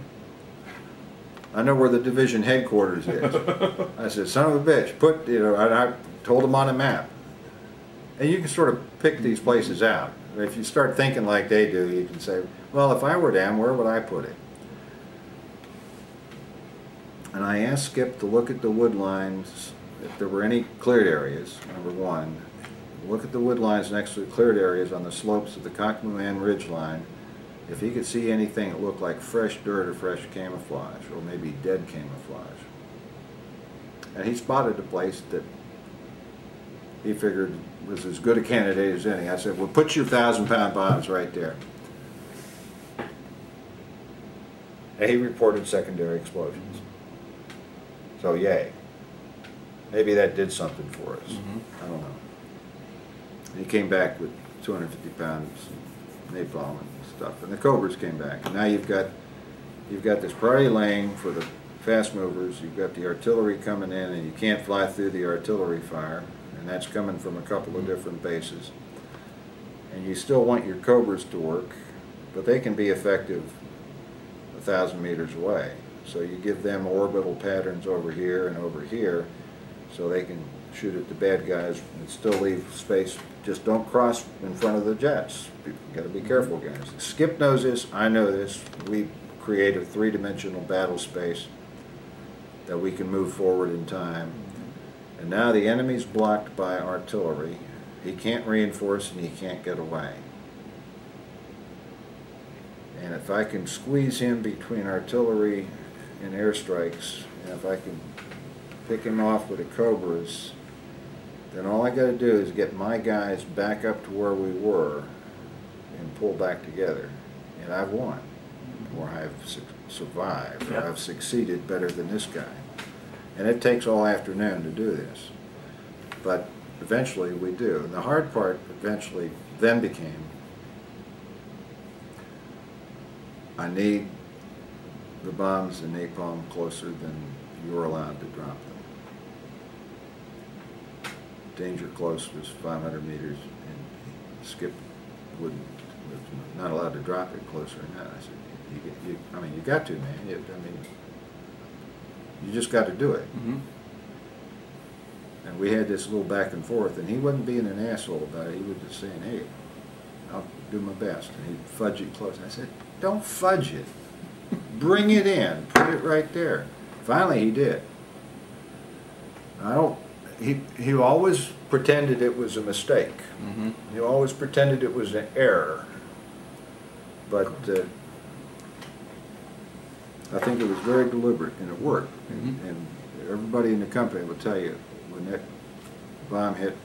S2: I know where the division headquarters is. I said, son of a bitch, put, you know, and I told him on a map. And you can sort of pick these places out. If you start thinking like they do, you can say, well, if I were them, where would I put it? And I asked Skip to look at the wood lines, if there were any cleared areas, number one. Look at the wood lines next to the cleared areas on the slopes of the Cockmoo Ridge line. If he could see anything that looked like fresh dirt or fresh camouflage, or maybe dead camouflage. And he spotted a place that he figured was as good a candidate as any. I said, well, put your thousand pound bombs right there. And he reported secondary explosions. So yay. Maybe that did something for us.
S1: Mhm.
S2: I don't know. He came back with 250 pounds napalm and stuff, and the Cobras came back. And now you've got you've got this priority lane for the fast movers. You've got the artillery coming in, and you can't fly through the artillery fire, and that's coming from a couple of different bases. And you still want your Cobras to work, but they can be effective a thousand meters away. So you give them orbital patterns over here and over here, so they can shoot at the bad guys and still leave space. Just don't cross in front of the jets. You gotta be careful, mm-hmm. guys. Skip knows this, I know this. We create a three-dimensional battle space that we can move forward in time. Mm-hmm. And now the enemy's blocked by artillery. He can't reinforce and he can't get away. And if I can squeeze him between artillery and airstrikes, and if I can pick him off with the Cobras, then all I gotta do is get my guys back up to where we were and pull back together. And I've won, or I've su- survived, or
S1: Yeah.
S2: I've succeeded better than this guy. And it takes all afternoon to do this. But eventually we do. And the hard part eventually then became, I need the bombs and napalm closer than you're allowed to drop them. Danger close was 500 meters, and Skip wouldn't, was not allowed to drop it closer than that. I said, you, you, I mean, you got to, man. You, I mean, you just got to do it.
S1: Mhm.
S2: And we had this little back and forth, and he wasn't being an asshole about it. He was just saying, "Hey, I'll do my best." And he'd fudge it close. I said, "Don't fudge it. Bring it in. Put it right there." Finally, he did. I don't. He he always pretended it was a mistake.
S1: Mhm.
S2: He always pretended it was an error. But uh, I think it was very deliberate, and it worked. And,
S1: Mhm.
S2: and everybody in the company will tell you when that bomb hit,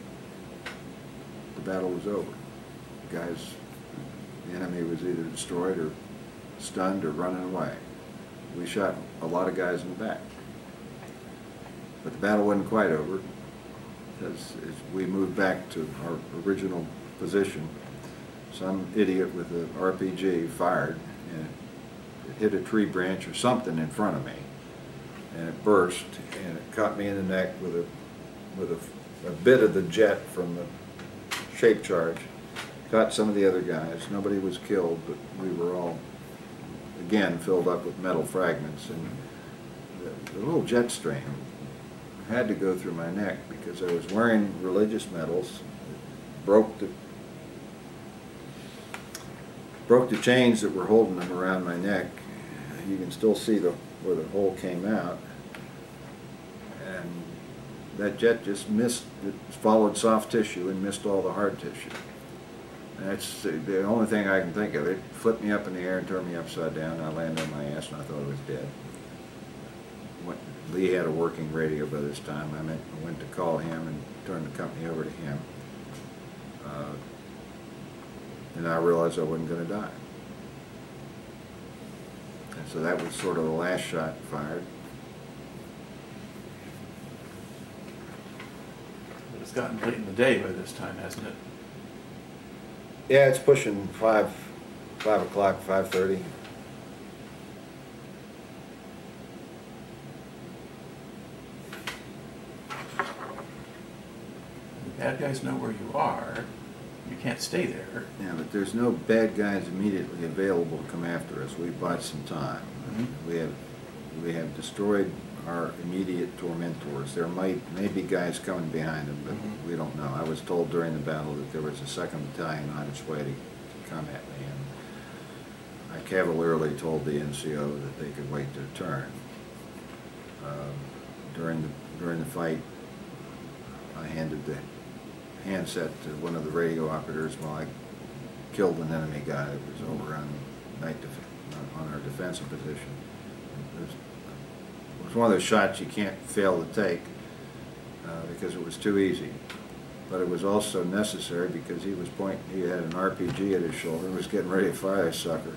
S2: the battle was over. The guys, the enemy was either destroyed or stunned or running away. We shot a lot of guys in the back. But the battle wasn't quite over, because as we moved back to our original position, some idiot with an RPG fired, and it hit a tree branch or something in front of me, and it burst, and it caught me in the neck with a, with a, a bit of the jet from the shape charge. Caught some of the other guys. Nobody was killed, but we were all, again, filled up with metal fragments, and the, the little jet stream had to go through my neck because I was wearing religious medals. Broke the broke the chains that were holding them around my neck. You can still see the where the hole came out, and that jet just missed. It followed soft tissue and missed all the hard tissue. That's the- the only thing I can think of. It flipped me up in the air and turned me upside down. I landed on my ass and I thought I was dead. Lee had a working radio by this time. I, meant, I went to call him and turn the company over to him. Uh, and I realized I wasn't going to die. And so that was sort of the last shot fired.
S1: But It's gotten late in the day by this time, hasn't it?
S2: Yeah, it's pushing five, five o'clock, five thirty.
S1: Bad guys know where you are. You can't stay there.
S2: Yeah, but there's no bad guys immediately available to come after us. We bought some time.
S1: Mhm.
S2: We have, we have destroyed our immediate tormentors. There might, may be guys coming behind them, but
S1: Mhm.
S2: we don't know. I was told during the battle that there was a second battalion on its way to come at me, and I cavalierly told the NCO that they could wait their turn. Um, During the, during the fight, I handed the handset to one of the radio operators while I killed an enemy guy that was over on night on our defensive position. It was, it was one of those shots you can't fail to take uh, because it was too easy. But it was also necessary because he was pointing, he had an RPG at his shoulder and was getting ready to fire a sucker.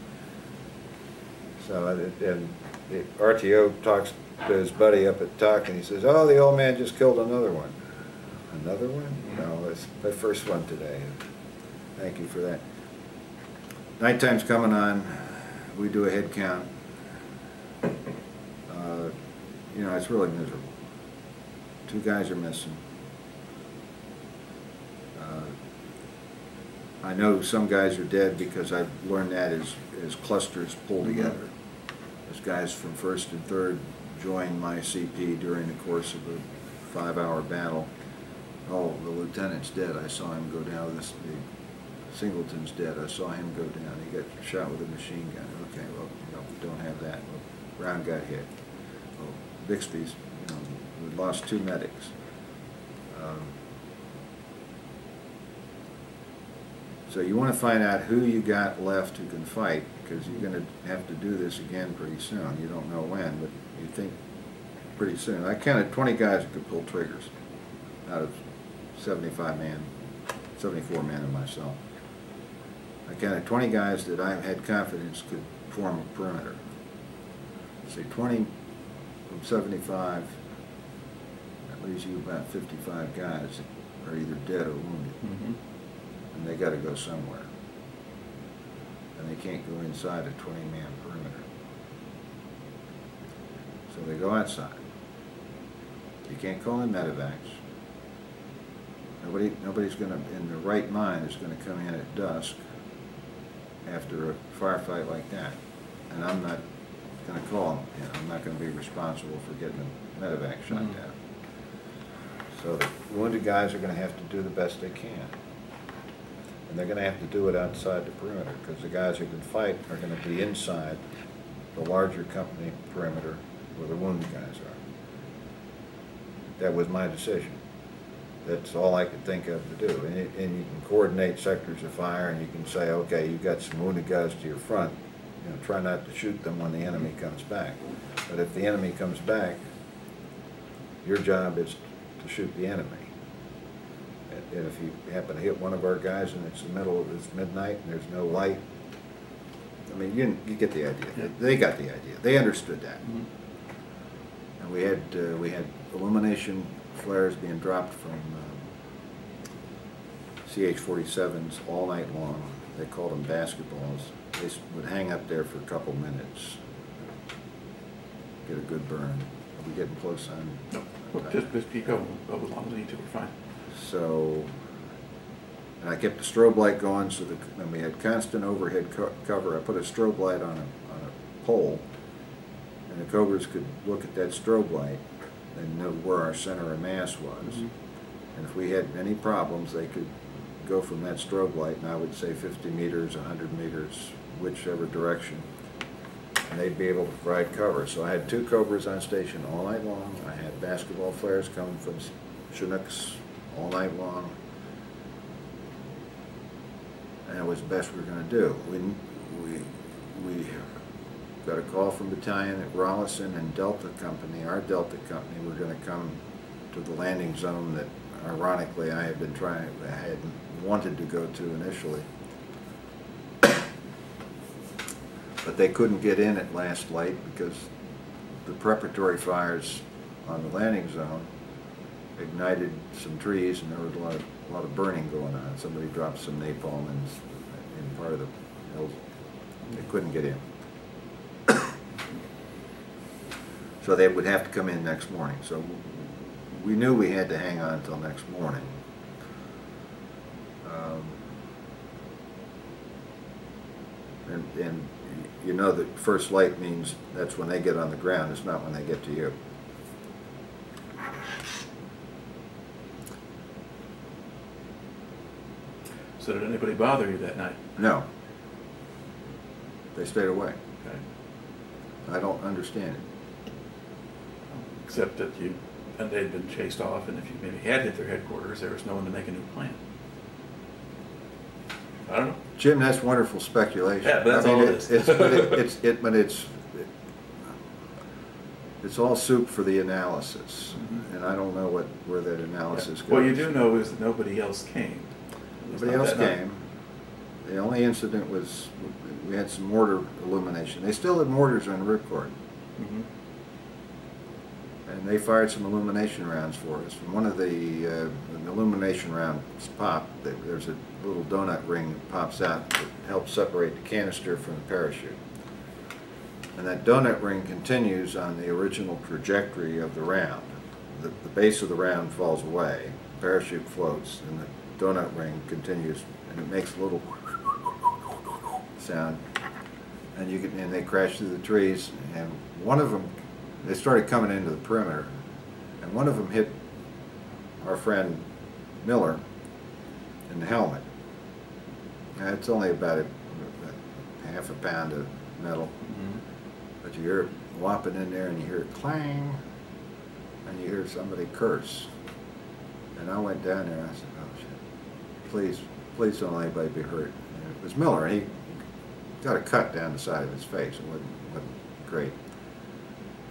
S2: So, and the RTO talks to his buddy up at TOC and he says, oh, the old man just killed another one. Another one? No, it's my first one today. Thank you for that. Nighttime's coming on. We do a head count. Uh, You know, it's really miserable. Two guys are missing. Uh, I know some guys are dead because I've learned that as, as clusters pull
S1: Mhm.
S2: together. As guys from first and third joined my CP during the course of a five-hour battle. Oh, the lieutenant's dead. I saw him go down. This, the Singleton's dead. I saw him go down. He got shot with a machine gun. Okay, well, we don't have that. Well, Brown got hit. Well, Bixby's, you know, we lost two medics. Um, So you want to find out who you got left who can fight, because you're going to have to do this again pretty soon. You don't know when, but you think pretty soon. I counted 20 guys that could pull triggers out of 75 man, 74 men and myself. I counted 20 guys that I had confidence could form a perimeter. Say 20 from 75, that leaves you about 55 guys that are either dead or wounded
S1: Mm-hmm.
S2: and they gotta go somewhere. And they can't go inside a twenty-man perimeter. So they go outside. You can't call in medevacs. Nobody, nobody's gonna, in their right mind, is gonna come in at dusk after a firefight like that. And I'm not gonna call them, you know, I'm not gonna be responsible for getting a medevac shot
S1: Mhm.
S2: down. So the wounded guys are gonna have to do the best they can. And they're gonna have to do it outside the perimeter, because the guys who can fight are gonna be inside the larger company perimeter where the wounded guys are. That was my decision. That's all I could think of to do. And you, and you can coordinate sectors of fire, and you can say, okay, you've got some wounded guys to your front, you know, try not to shoot them when the enemy comes back. But if the enemy comes back, your job is to shoot the enemy. And- if you happen to hit one of our guys and it's the middle of, it's midnight and there's no light, I mean, you, you get the idea.
S1: Yeah.
S2: They got the idea. They understood that.
S1: Mm-hmm.
S2: And we had, uh, we had illumination flares being dropped from um, CH-47s all night long. They called them basketballs. They would hang up there for a couple minutes, get a good burn. Are we getting close on?
S1: No, well, just, just keep going, go as long as you need to, we're fine.
S2: So, and I kept the strobe light going so that, and we had constant overhead co- cover. I put a strobe light on a, on a pole, and the Cobras could look at that strobe light and know where our center of mass was.
S1: Mhm.
S2: And if we had any problems, they could go from that strobe light, and I would say fifty meters, hundred meters, whichever direction, and they'd be able to provide cover. So I had two Cobras on station all night long. I had basketball flares coming from Chinooks all night long. And it was the best we were gonna do. We, we, we got a call from battalion at Rollison and Delta Company, our Delta Company, were gonna come to the landing zone that ironically I had been trying, I had wanted to go to initially. But they couldn't get in at last light because the preparatory fires on the landing zone ignited some trees and there was a lot of, a lot of burning going on. Somebody dropped some napalm in, in part of the hills. They couldn't get in. So they would have to come in next morning. So we knew we had to hang on until next morning. Um, And, and you know that first light means that's when they get on the ground, it's not when they get to you.
S1: So did anybody bother you that night?
S2: No. They stayed away.
S1: Okay.
S2: I don't understand it.
S1: Except that you, and they'd been chased off, and if you maybe had hit their headquarters, there was no one to make a new plan. I don't know.
S2: Jim, that's wonderful speculation.
S1: Yeah, but that's
S2: I mean,
S1: all it
S2: it-
S1: is.
S2: It's, but it, it's, it, but it's, it's all soup for the analysis,
S1: Mhm.
S2: and I don't know what, where that analysis goes.
S1: What you do know is that nobody else came.
S2: Nobody else
S1: that night.
S2: came. The only incident was, we had some mortar illumination. They still had mortars on the ripcord,
S1: Mhm.
S2: And they fired some illumination rounds for us. One of the, uh, illumination rounds pop, there's a little donut ring that pops out that helps separate the canister from the parachute. And that donut ring continues on the original trajectory of the round. The, the base of the round falls away, the parachute floats, and the donut ring continues, and it makes a little sound. And you can, and they crash through the trees, and one of them, they started coming into the perimeter, and one of them hit our friend Miller in the helmet. And it's only about a, a half a pound of metal.
S1: Mhm.
S2: But you hear it whopping in there and you hear it clang, and you hear somebody curse. And I went down there and I said, oh shit, please, please don't let anybody be hurt. And it was Miller, and he got a cut down the side of his face. It wasn't, wasn't great.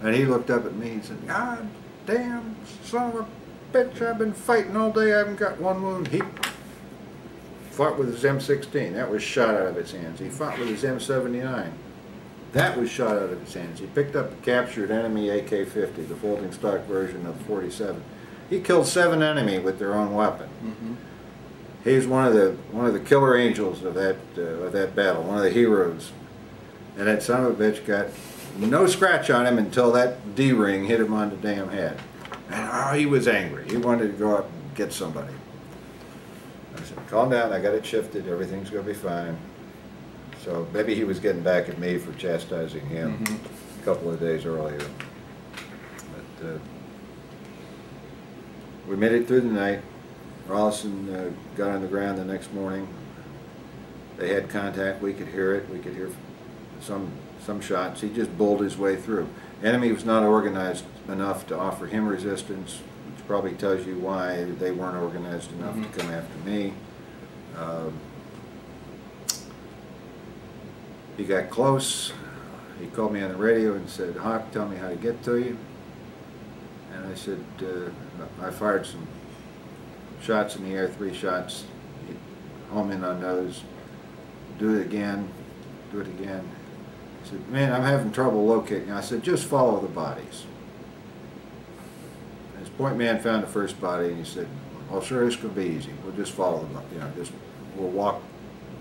S2: And he looked up at me and said, God damn son of a bitch, I've been fighting all day, I haven't got one wound. He fought with his M16. That was shot out of his hands. He fought with his M79. That was shot out of his hands. He picked up a captured enemy AK-50, the folding stock version of the 47. He killed seven enemy with their own weapon.
S1: Mhm.
S2: He's one of the one of the killer angels of that uh, of that battle, one of the heroes. And that son of a bitch got no scratch on him until that D ring hit him on the damn head. And oh, he was angry. He wanted to go up and get somebody. I said, "Calm down. I got it shifted. Everything's gonna be fine." So maybe he was getting back at me for chastising him
S1: Mhm.
S2: a couple of days earlier. But uh, we made it through the night. Rollison uh, got on the ground the next morning. They had contact. We could hear it. We could hear some some shots. He just bowled his way through. Enemy was not organized enough to offer him resistance, which probably tells you why they weren't organized enough
S1: Mhm.
S2: to come after me. Um, he got close. He called me on the radio and said, Hawk, tell me how to get to you. And I said, uh, I fired some shots in the air, three shots. Home in on those. Do it again. Do it again. He said, man, I'm having trouble locating. I said, just follow the bodies. And his point man found the first body and he said, well, sure, this could be easy. We'll just follow them, you know, just, we'll walk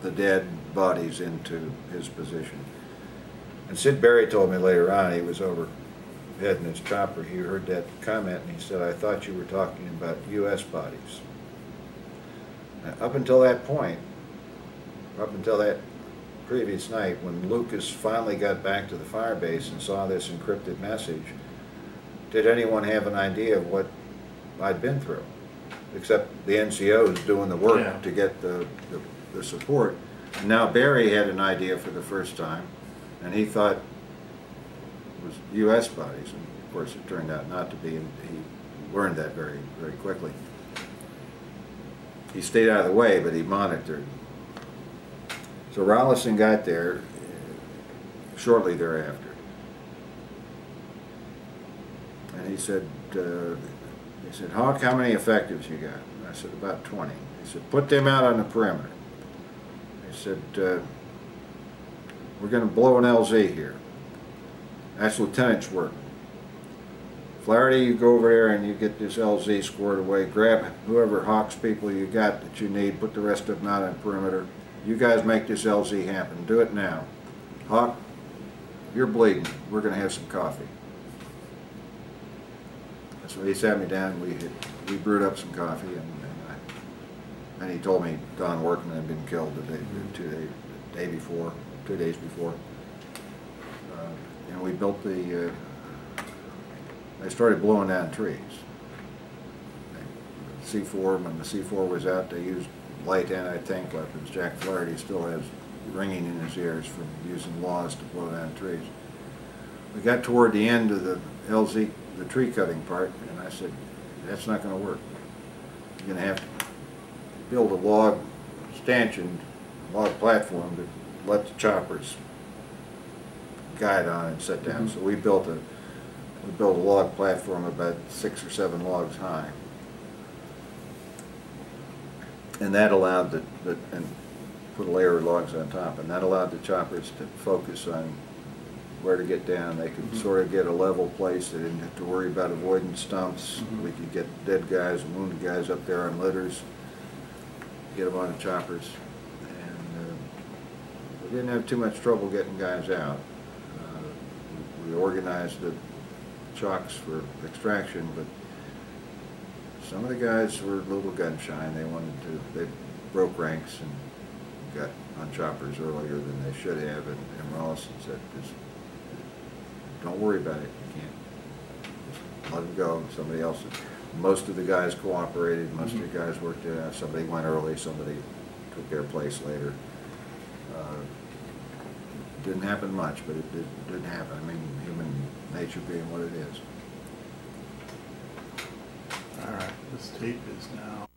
S2: the dead bodies into his position. And Sid Berry told me later on, he was over heading his chopper, he heard that comment and he said, I thought you were talking about U.S. bodies. Now, up until that point, up until that previous night, when Lucas finally got back to the fire base and saw this encrypted message, did anyone have an idea of what I'd been through? Except the NCOs doing the
S1: Yeah.
S2: work to get the, the, the support. And now Berry had an idea for the first time, and he thought it was U.S. bodies, and of course it turned out not to be, and he learned that very, very quickly. He stayed out of the way, but he monitored. So Rollison got there uh, shortly thereafter. And he said, uh, he said, Hawk, how many effectives you got? I said, about 20. He said, put them out on the perimeter. He said, uh, we're going to blow an LZ here. That's lieutenant's work. Flaherty, you go over there and you get this LZ squared away. Grab whoever Hawks people you got that you need. Put the rest of them out on the perimeter. You guys make this LZ happen. Do it now. Hawk, you're bleeding. We're going to have some coffee. So he sat me down. We had, we brewed up some coffee and, and I And he told me Don Workman had been killed the day, two day, day before, two days before. Uh, And we built the, uh, they started blowing down trees. C four, when the C four was out, they used light anti-tank weapons. Jack Flaherty still has ringing in his ears from using LAWs to blow down trees. We got toward the end of the LZ, the tree cutting part, and I said, that's not gonna work. You're gonna have to build a log stanchion, log platform to let the choppers guide on and set down.
S1: Mhm.
S2: So we built a, we built a log platform about six or seven logs high. And that allowed the, the, and put a layer of logs on top, and that allowed the choppers to focus on where to get down. They could
S1: Mhm.
S2: sort of get a level place, they didn't have to worry about avoiding stumps.
S1: Mhm.
S2: We could get dead guys, and wounded guys up there on litters, get them on the choppers. And, uh, we didn't have too much trouble getting guys out. Uh, We organized the chalks for extraction, but some of the guys were a little gun shy, and they wanted to, they broke ranks and got on choppers earlier than they should have, and and said, just, don't worry about it, you can't, just let them go, somebody else, most of the guys cooperated, most of the guys worked it out, somebody went early, somebody took their place later. Uh, Didn't happen much, but it did, did happen, I mean, human nature being what it is.
S1: All right, this tape is now.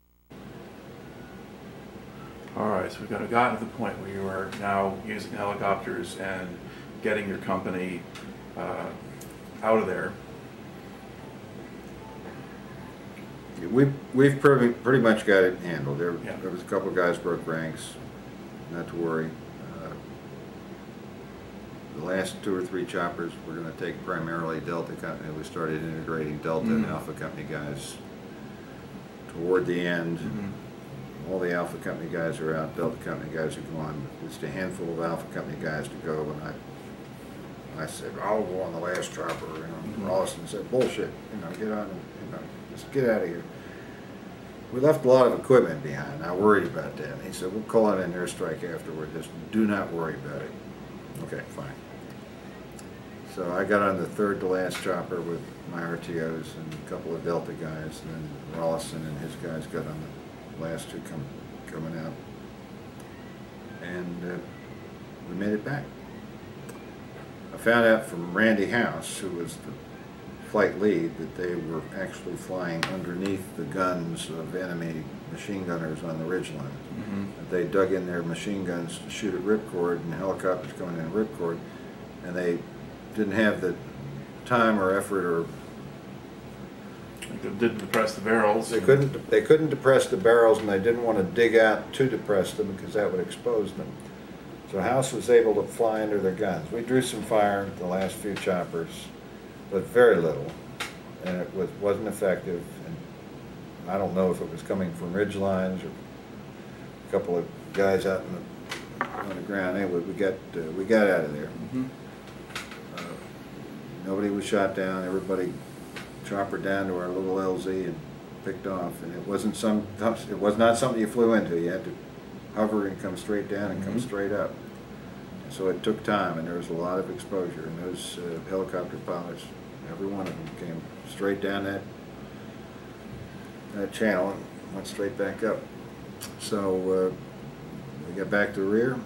S1: All right, so we've got, gotten to the point where you are now using helicopters and getting your company uh, out of there.
S2: We've, we've pretty, pretty much got it handled. There,
S1: Yeah.
S2: there was a couple of guys broke ranks, not to worry. Uh, The last two or three choppers, we're gonna take primarily Delta Company. We started integrating Delta and
S1: Mhm.
S2: Alpha Company guys toward the end. Mm-hmm. All the Alpha Company guys are out, Delta Company guys are gone. Just a handful of Alpha Company guys to go, and I, I said, I'll go on the last chopper, you know. Mm-hmm. Rollison said, bullshit, you know, get on, you know, just get out of here. We left a lot of equipment behind, I worried about that. And he said, we'll call it an airstrike afterward, just do not worry about it. Okay, fine. So I got on the third to last chopper with my RTOs and a couple of Delta guys, and then Rollison and his guys got on the last two come, coming out. And uh, we made it back. I found out from Randy House, who was the flight lead, that they were actually flying underneath the guns of enemy machine gunners on the ridge line.
S1: Mhm.
S2: They dug in their machine guns to shoot at ripcord, and helicopters coming in ripcord, and they didn't have the time or effort or
S1: They didn't depress the barrels.
S2: they couldn't, they couldn't depress the barrels and they didn't want to dig out to depress them because that would expose them. So House was able to fly under their guns. We drew some fire the last few choppers, but very little, and it was, wasn't effective. And I don't know if it was coming from ridge lines or a couple of guys out in the, on the ground. Anyway, we got, uh, we got out of there.
S1: Mhm.
S2: Uh, Nobody was shot down, everybody choppered down to our little LZ and picked off, and it wasn't some, it was not something you flew into, you had to hover and come straight down and come
S1: Mhm.
S2: straight up. So it took time, and there was a lot of exposure, and those uh, helicopter pilots, every one of them came straight down that, that channel and went straight back up. So, uh, we got back to the rear,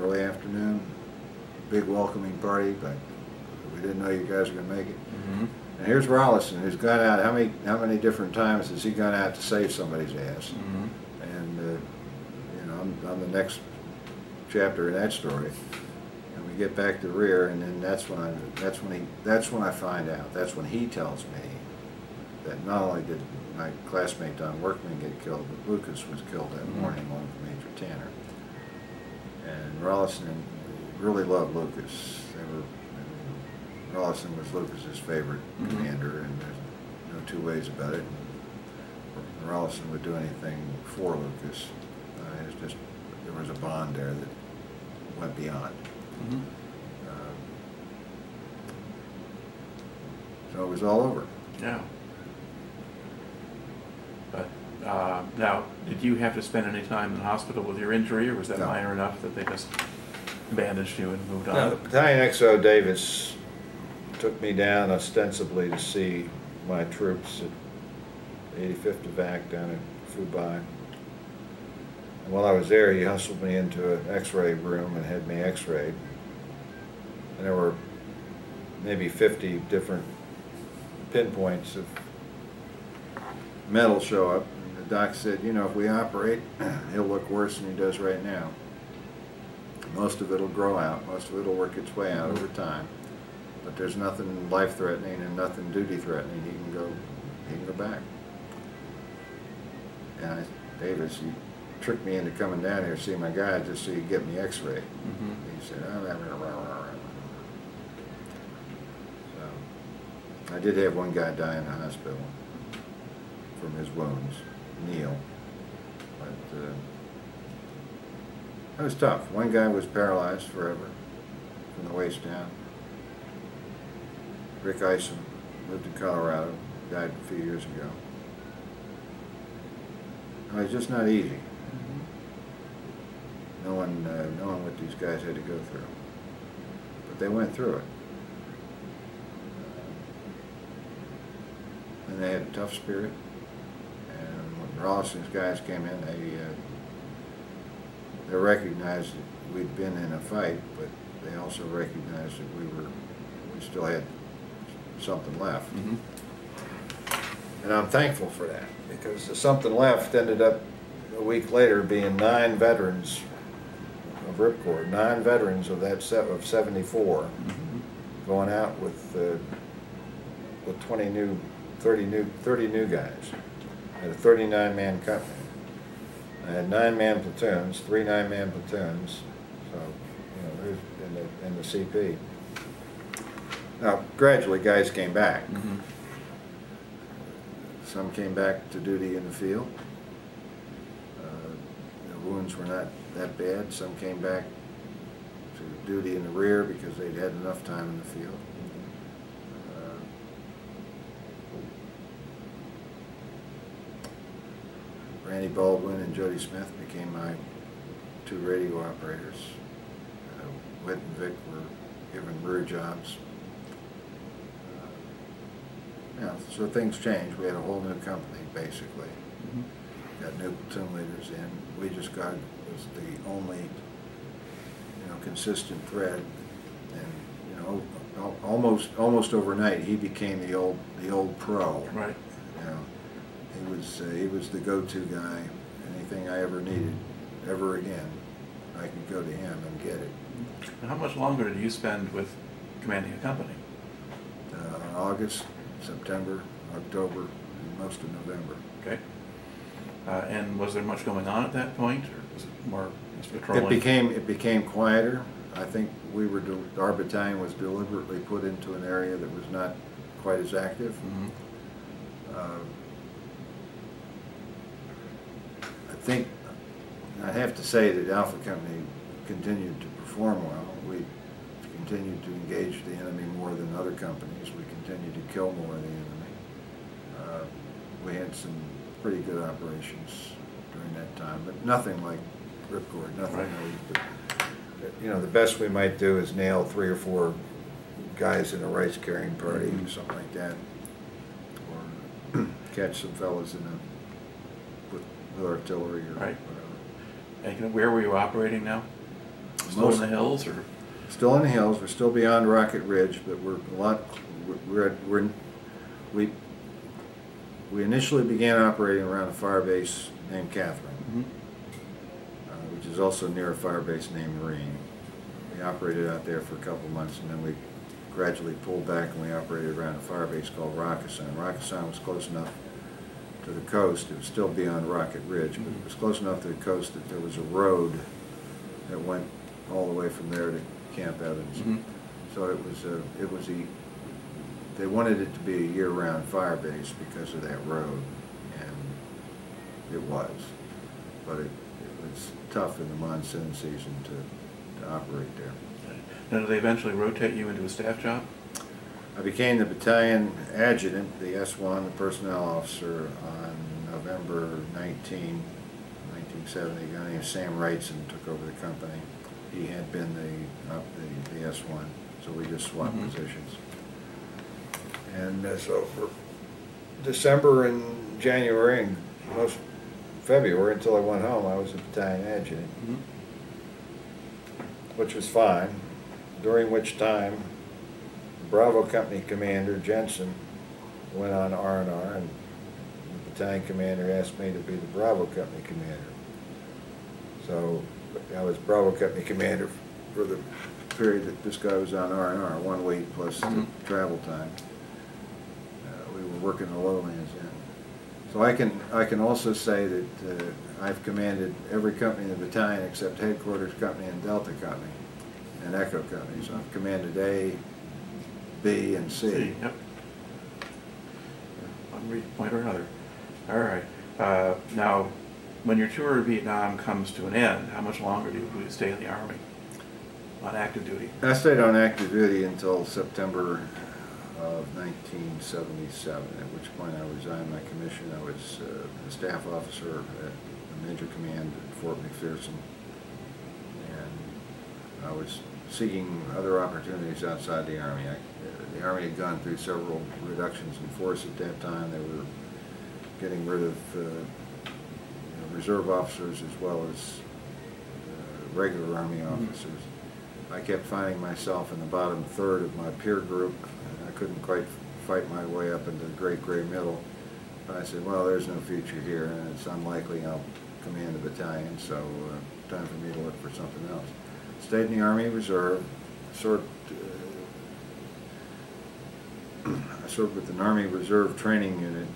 S2: early afternoon, big welcoming party, but didn't know you guys were gonna make it.
S1: Mhm.
S2: And here's Rollison, who's gone out, how many, how many different times has he gone out to save somebody's ass?
S1: Mhm.
S2: And, uh, you know, I'm, I'm the next chapter in that story. And we get back to rear, and then that's when I, that's when he, that's when I find out, that's when he tells me that not only did my classmate Don Workman get killed, but Lucas was killed that
S1: Mhm.
S2: morning along with Major Tanner. And Rollison really loved Lucas. They were, Rollison was Lucas's favorite
S1: mm -hmm.
S2: commander, and there's no two ways about it. Rollison would do anything for Lucas. Uh, just there was a bond there that went beyond.
S1: Mm -hmm.
S2: um, so it was all over.
S1: Yeah. But uh, now, did you have to spend any time in the hospital with your injury, or was that
S2: no.
S1: minor enough that they just bandaged you and moved on?
S2: No, Battalion XO Davis took me down ostensibly to see my troops at 85th Evac down at Phu Bai. And while I was there, he hustled me into an x-ray room and had me x-rayed. And there were maybe 50 different pinpoints of metal show up. And the doc said, you know, if we operate, he'll look worse than he does right now. Most of it will grow out. Most of it will work its way out over time. But there's nothing life-threatening and nothing duty-threatening. He can go, he can go back. And I, Davis, you tricked me into coming down here to see my guy just so you get me X-ray.
S1: Mm -hmm.
S2: He said, oh, blah, blah, blah, blah. So I did have one guy die in the hospital from his wounds, Neil. But uh, that was tough. One guy was paralyzed forever from the waist down. Rick Ison lived in Colorado, died a few years ago. It's just not easy.
S1: Mm -hmm.
S2: Knowing, uh, knowing what these guys had to go through. But they went through it. And they had a tough spirit. And when Rollison's guys came in, they, uh, they recognized that we'd been in a fight, but they also recognized that we were we still had something left.
S1: Mhm.
S2: And I'm thankful for that, because the something left ended up a week later being nine veterans of Ripcord, nine veterans of that set of seventy-four
S1: mm-hmm.
S2: going out with, uh, with twenty new, thirty new, thirty new guys. At a thirty-nine man company. I had nine-man platoons, three nine-man platoons, so, you know, the, the CP. Now, gradually, guys came back.
S1: Mm -hmm.
S2: Some came back to duty in the field. Uh, the wounds were not that bad. Some came back to duty in the rear because they'd had enough time in the field. Uh, Randy Baldwin and Jody Smith became my two radio operators. Uh, and Vic were given rear jobs yeah, so things changed. We had a whole new company, basically.
S1: Mm -hmm.
S2: Got new platoon leaders in. We just got was the only, you know, consistent thread, and you know, almost almost overnight, he became the old the old pro.
S1: Right.
S2: You know, he was uh, he was the go-to guy. Anything I ever needed, ever again, I could go to him and get it.
S1: And how much longer did you spend with commanding a company?
S2: Uh, August September, October, and most of November.
S1: Okay. Uh, and was there much going on at that point, or was it more just patrolling?
S2: It became it became quieter. I think we were our battalion was deliberately put into an area that was not quite as active.
S1: Mm -hmm.
S2: uh, I think I have to say that Alpha Company continued to perform well. We continue to engage the enemy more than other companies. We continue to kill more of the enemy. Uh, we had some pretty good operations during that time, but nothing like Ripcord, nothing
S1: right.
S2: like, but, you know, the best we might do is nail three or four guys in a rice-carrying party
S1: mm -hmm. or mm-hmm.
S2: something like that, or catch some fellas in a, with, with artillery or
S1: right.
S2: whatever.
S1: And where were you operating now? Still
S2: Most, in
S1: the hills or?
S2: still in the hills. We're still beyond Rocket Ridge, but we're a lot. We're, we're, we we initially began operating around a fire base named Catherine,
S1: mm -hmm.
S2: uh, which is also near a fire base named Maureen. We operated out there for a couple months, and then we gradually pulled back and we operated around a fire base called Rakkasan. Rakkasan was close enough to the coast. It was still beyond Rocket Ridge, but it was close enough to the coast that there was a road that went all the way from there to Camp Evans.
S1: Mm -hmm.
S2: So it was a, it was a, they wanted it to be a year-round fire base because of that road, and it was. But it, it was tough in the monsoon season to, to operate there. Now, they eventually rotate you into a staff job? I became the battalion adjutant, the S1, the personnel officer, on November 19, 1970. A guy named Sam Wrightson took over the company. He had been the, uh, the, the S1, so we just swapped
S1: Mhm.
S2: positions. And uh, so for December and January and most February until I went home, I was a battalion adjutant,
S1: Mhm.
S2: which was fine. During which time, Bravo Company Commander Jensen went on R and R, and the battalion commander asked me to be the Bravo Company commander. So I was Bravo Company commander for the period that this guy was on R and R, one week plus the
S1: Mhm.
S2: travel time. Uh, We were working the lowlands then. So I can, I can also say that uh, I've commanded every company in the battalion except Headquarters Company and Delta Company and Echo Company. So I've commanded A, B, and C.
S1: See, yep. One point or another. All right. Uh, Now, when your tour of Vietnam comes to an end, how much longer do you stay in the Army on active duty?
S2: I stayed on active duty until September of 1977, at which point I resigned my commission. I was uh, a staff officer at Major Command at Fort McPherson, and I was seeking other opportunities outside the Army. I, the Army had gone through several reductions in force at that time. They were getting rid of uh, reserve officers as well as uh, regular Army
S1: Mhm.
S2: officers. I kept finding myself in the bottom third of my peer group, and I couldn't quite fight my way up into the great gray middle. But I said, well, there's no future here, and it's unlikely I'll command a battalion, so uh, time for me to look for something else. Stayed in the Army Reserve, served, uh, I served with an Army Reserve Training Unit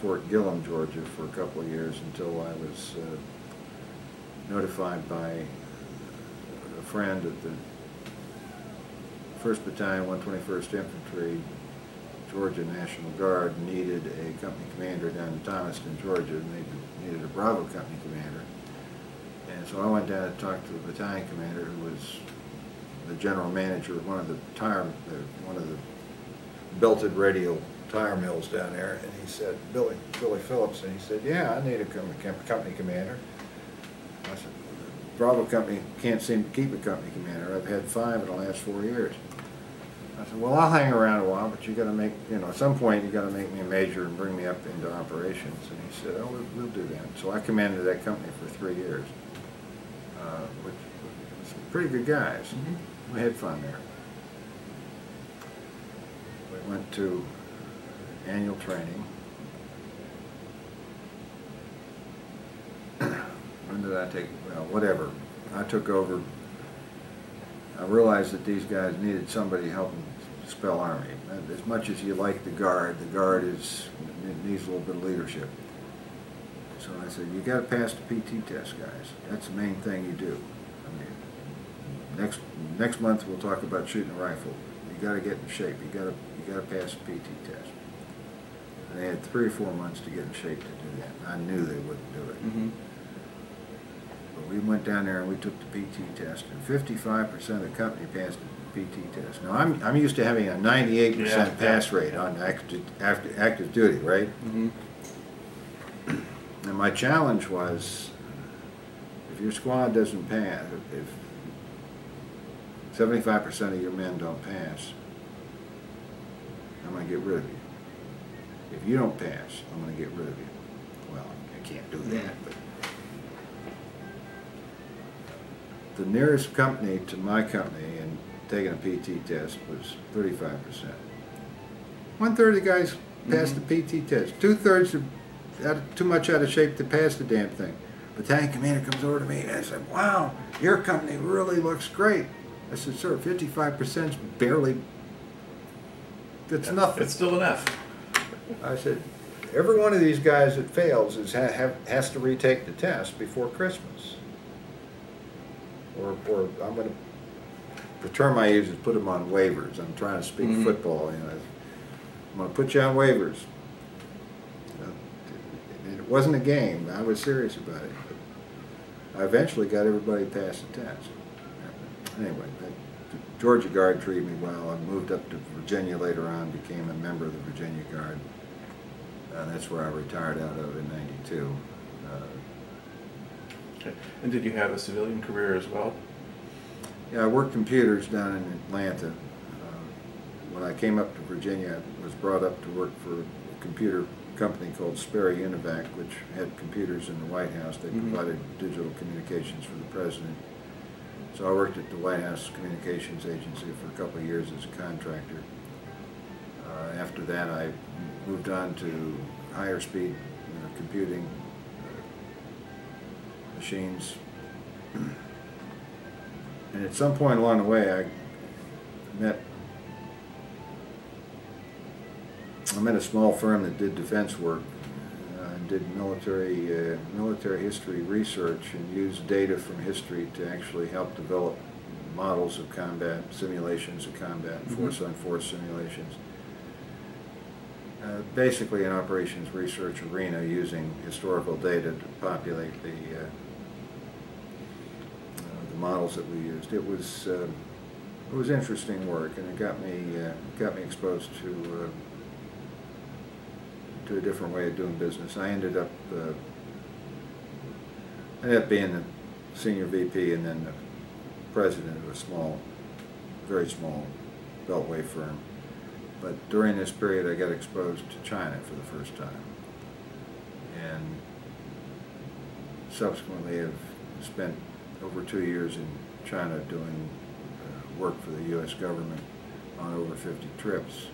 S2: Fort Gillem, Georgia, for a couple of years until I was uh, notified by a friend at the First Battalion, 121st Infantry, Georgia National Guard needed a company commander down in Thomaston, Georgia, and they needed a Bravo company commander. And so I went down to talk to the battalion commander, who was the general manager of one of the tire, uh, one of the belted radial tire mills down there, and he said, Billy, Billy Phillips, and he said, yeah, I need a com- com- company commander. I said, Bravo Company can't seem to keep a company commander. I've had five in the last four years. I said, well, I'll hang around a while, but you gotta make, you know, at some point, you gotta make me a major and bring me up into operations. And he said, oh, we'll, we'll do that. So I commanded that company for three years, uh, which was some pretty good guys. We had fun there. We went to annual training. When did I take, well, whatever. I took over. I realized that these guys needed somebody to help them spell Army. As much as you like the Guard, the Guard is, needs a little bit of leadership. So I said, you gotta pass the PT test, guys. That's the main thing you do. I mean, next, next month, we'll talk about shooting a rifle. You gotta get in shape. You gotta, you gotta pass the PT test. They had three or four months to get in shape to do that. I knew they wouldn't do it.
S1: Mhm.
S2: But we went down there and we took the PT test, and fifty-five percent of the company passed the PT test. Now, I'm, I'm used to having a 98%
S1: yeah.
S2: pass rate on active, active, active duty, right?
S1: Mhm.
S2: And my challenge was, if your squad doesn't pass, if seventy-five percent of your men don't pass, I'm gonna get rid of you. If you don't pass, I'm gonna get rid of you. Well, I can't do that, but. The nearest company to my company in taking a PT test was thirty-five percent. One-third of the guys passed the mm-hmm. PT test. Two-thirds are out too much out of shape to pass the damn thing. Battalion commander comes over to me and I said, wow, your company really looks great. I said, sir, fifty-five percent's barely, that's nothing.
S1: It's still enough.
S2: I said, every one of these guys that fails is, ha- have, has to retake the test before Christmas. Or, or I'm gonna, the term I use is put them on waivers. I'm trying to speak
S1: Mhm.
S2: football, you know. I'm gonna put you on waivers. It it wasn't a game. I was serious about it. But I eventually got everybody past the test. Anyway, that- the Georgia Guard treated me well. I moved up to Virginia later on, became a member of the Virginia Guard. And that's where I retired out of in ninety-two. Uh,
S1: Okay. And did you have a civilian career as well?
S2: Yeah, I worked computers down in Atlanta. Uh, When I came up to Virginia, I was brought up to work for a computer company called Sperry Univac, which had computers in the White House. They
S1: Mhm.
S2: provided digital communications for the president. So I worked at the White House Communications Agency for a couple of years as a contractor. Uh, After that, I moved on to higher speed uh, computing uh, machines. And at some point along the way, I met, I met a small firm that did defense work, uh, and did military, uh, military history research and used data from history to actually help develop models of combat, simulations of combat,
S1: Mhm.
S2: force-on-force simulations. Uh, Basically an operations research arena using historical data to populate the, uh, uh, the models that we used. It was, uh, it was interesting work, and it got me, uh, got me exposed to, uh, to a different way of doing business. I ended up, I ended up being the senior VP and then the president of a small, very small beltway firm. But during this period, I got exposed to China for the first time. And subsequently have spent over two years in China doing uh, work for the U.S. government on over 50 trips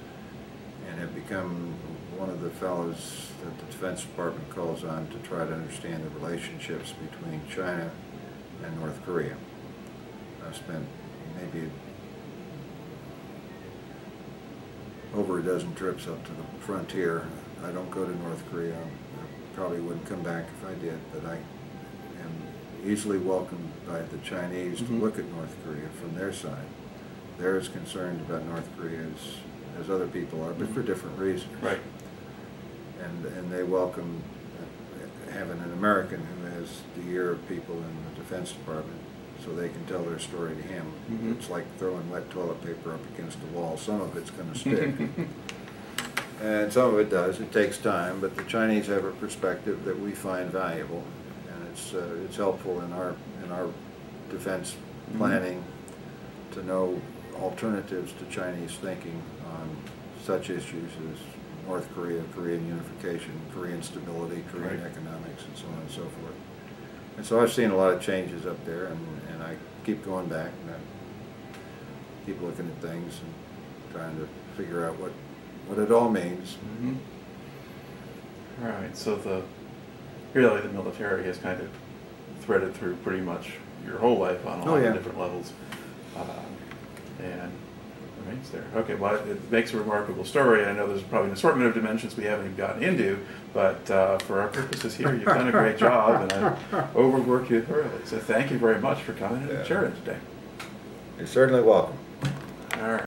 S2: and have become one of the fellows that the Defense Department calls on to try to understand the relationships between China and North Korea. I've spent maybe over a dozen trips up to the frontier. I don't go to North Korea. I probably wouldn't come back if I did, but I am easily welcomed by the Chinese to
S1: Mhm.
S2: look at North Korea from their side. They're as concerned about North Korea as, as other people are, but for different reasons.
S1: Right.
S2: And, and they welcome having an American who has the ear of people in the Defense Department so they can tell their story to him.
S1: Mhm.
S2: It's like throwing wet toilet paper up against the wall. Some of it's gonna stick. And some of it does, it takes time, but the Chinese have a perspective that we find valuable. And it's, uh, it's helpful in our, in our defense
S1: Mhm.
S2: planning to know alternatives to Chinese thinking on such issues as North Korea, Korean unification, Korean stability, Korean
S1: Right.
S2: economics, and so on and so forth. And so I've seen a lot of changes up there, and, and I keep going back, and I keep looking at things and trying to figure out what, what it all means.
S1: Mhm. All right, so the, really the military has kind of threaded through pretty much your whole life on a
S2: Oh,
S1: lot
S2: yeah.
S1: of different levels. um, And remains there. Okay, well, it makes a remarkable story. I know there's probably an assortment of dimensions we haven't even gotten into, but uh, for our purposes here, you've done a great job and I've overworked you thoroughly. So thank you very much for coming
S2: Yeah.
S1: and sharing today.
S2: You're certainly welcome.
S1: All right.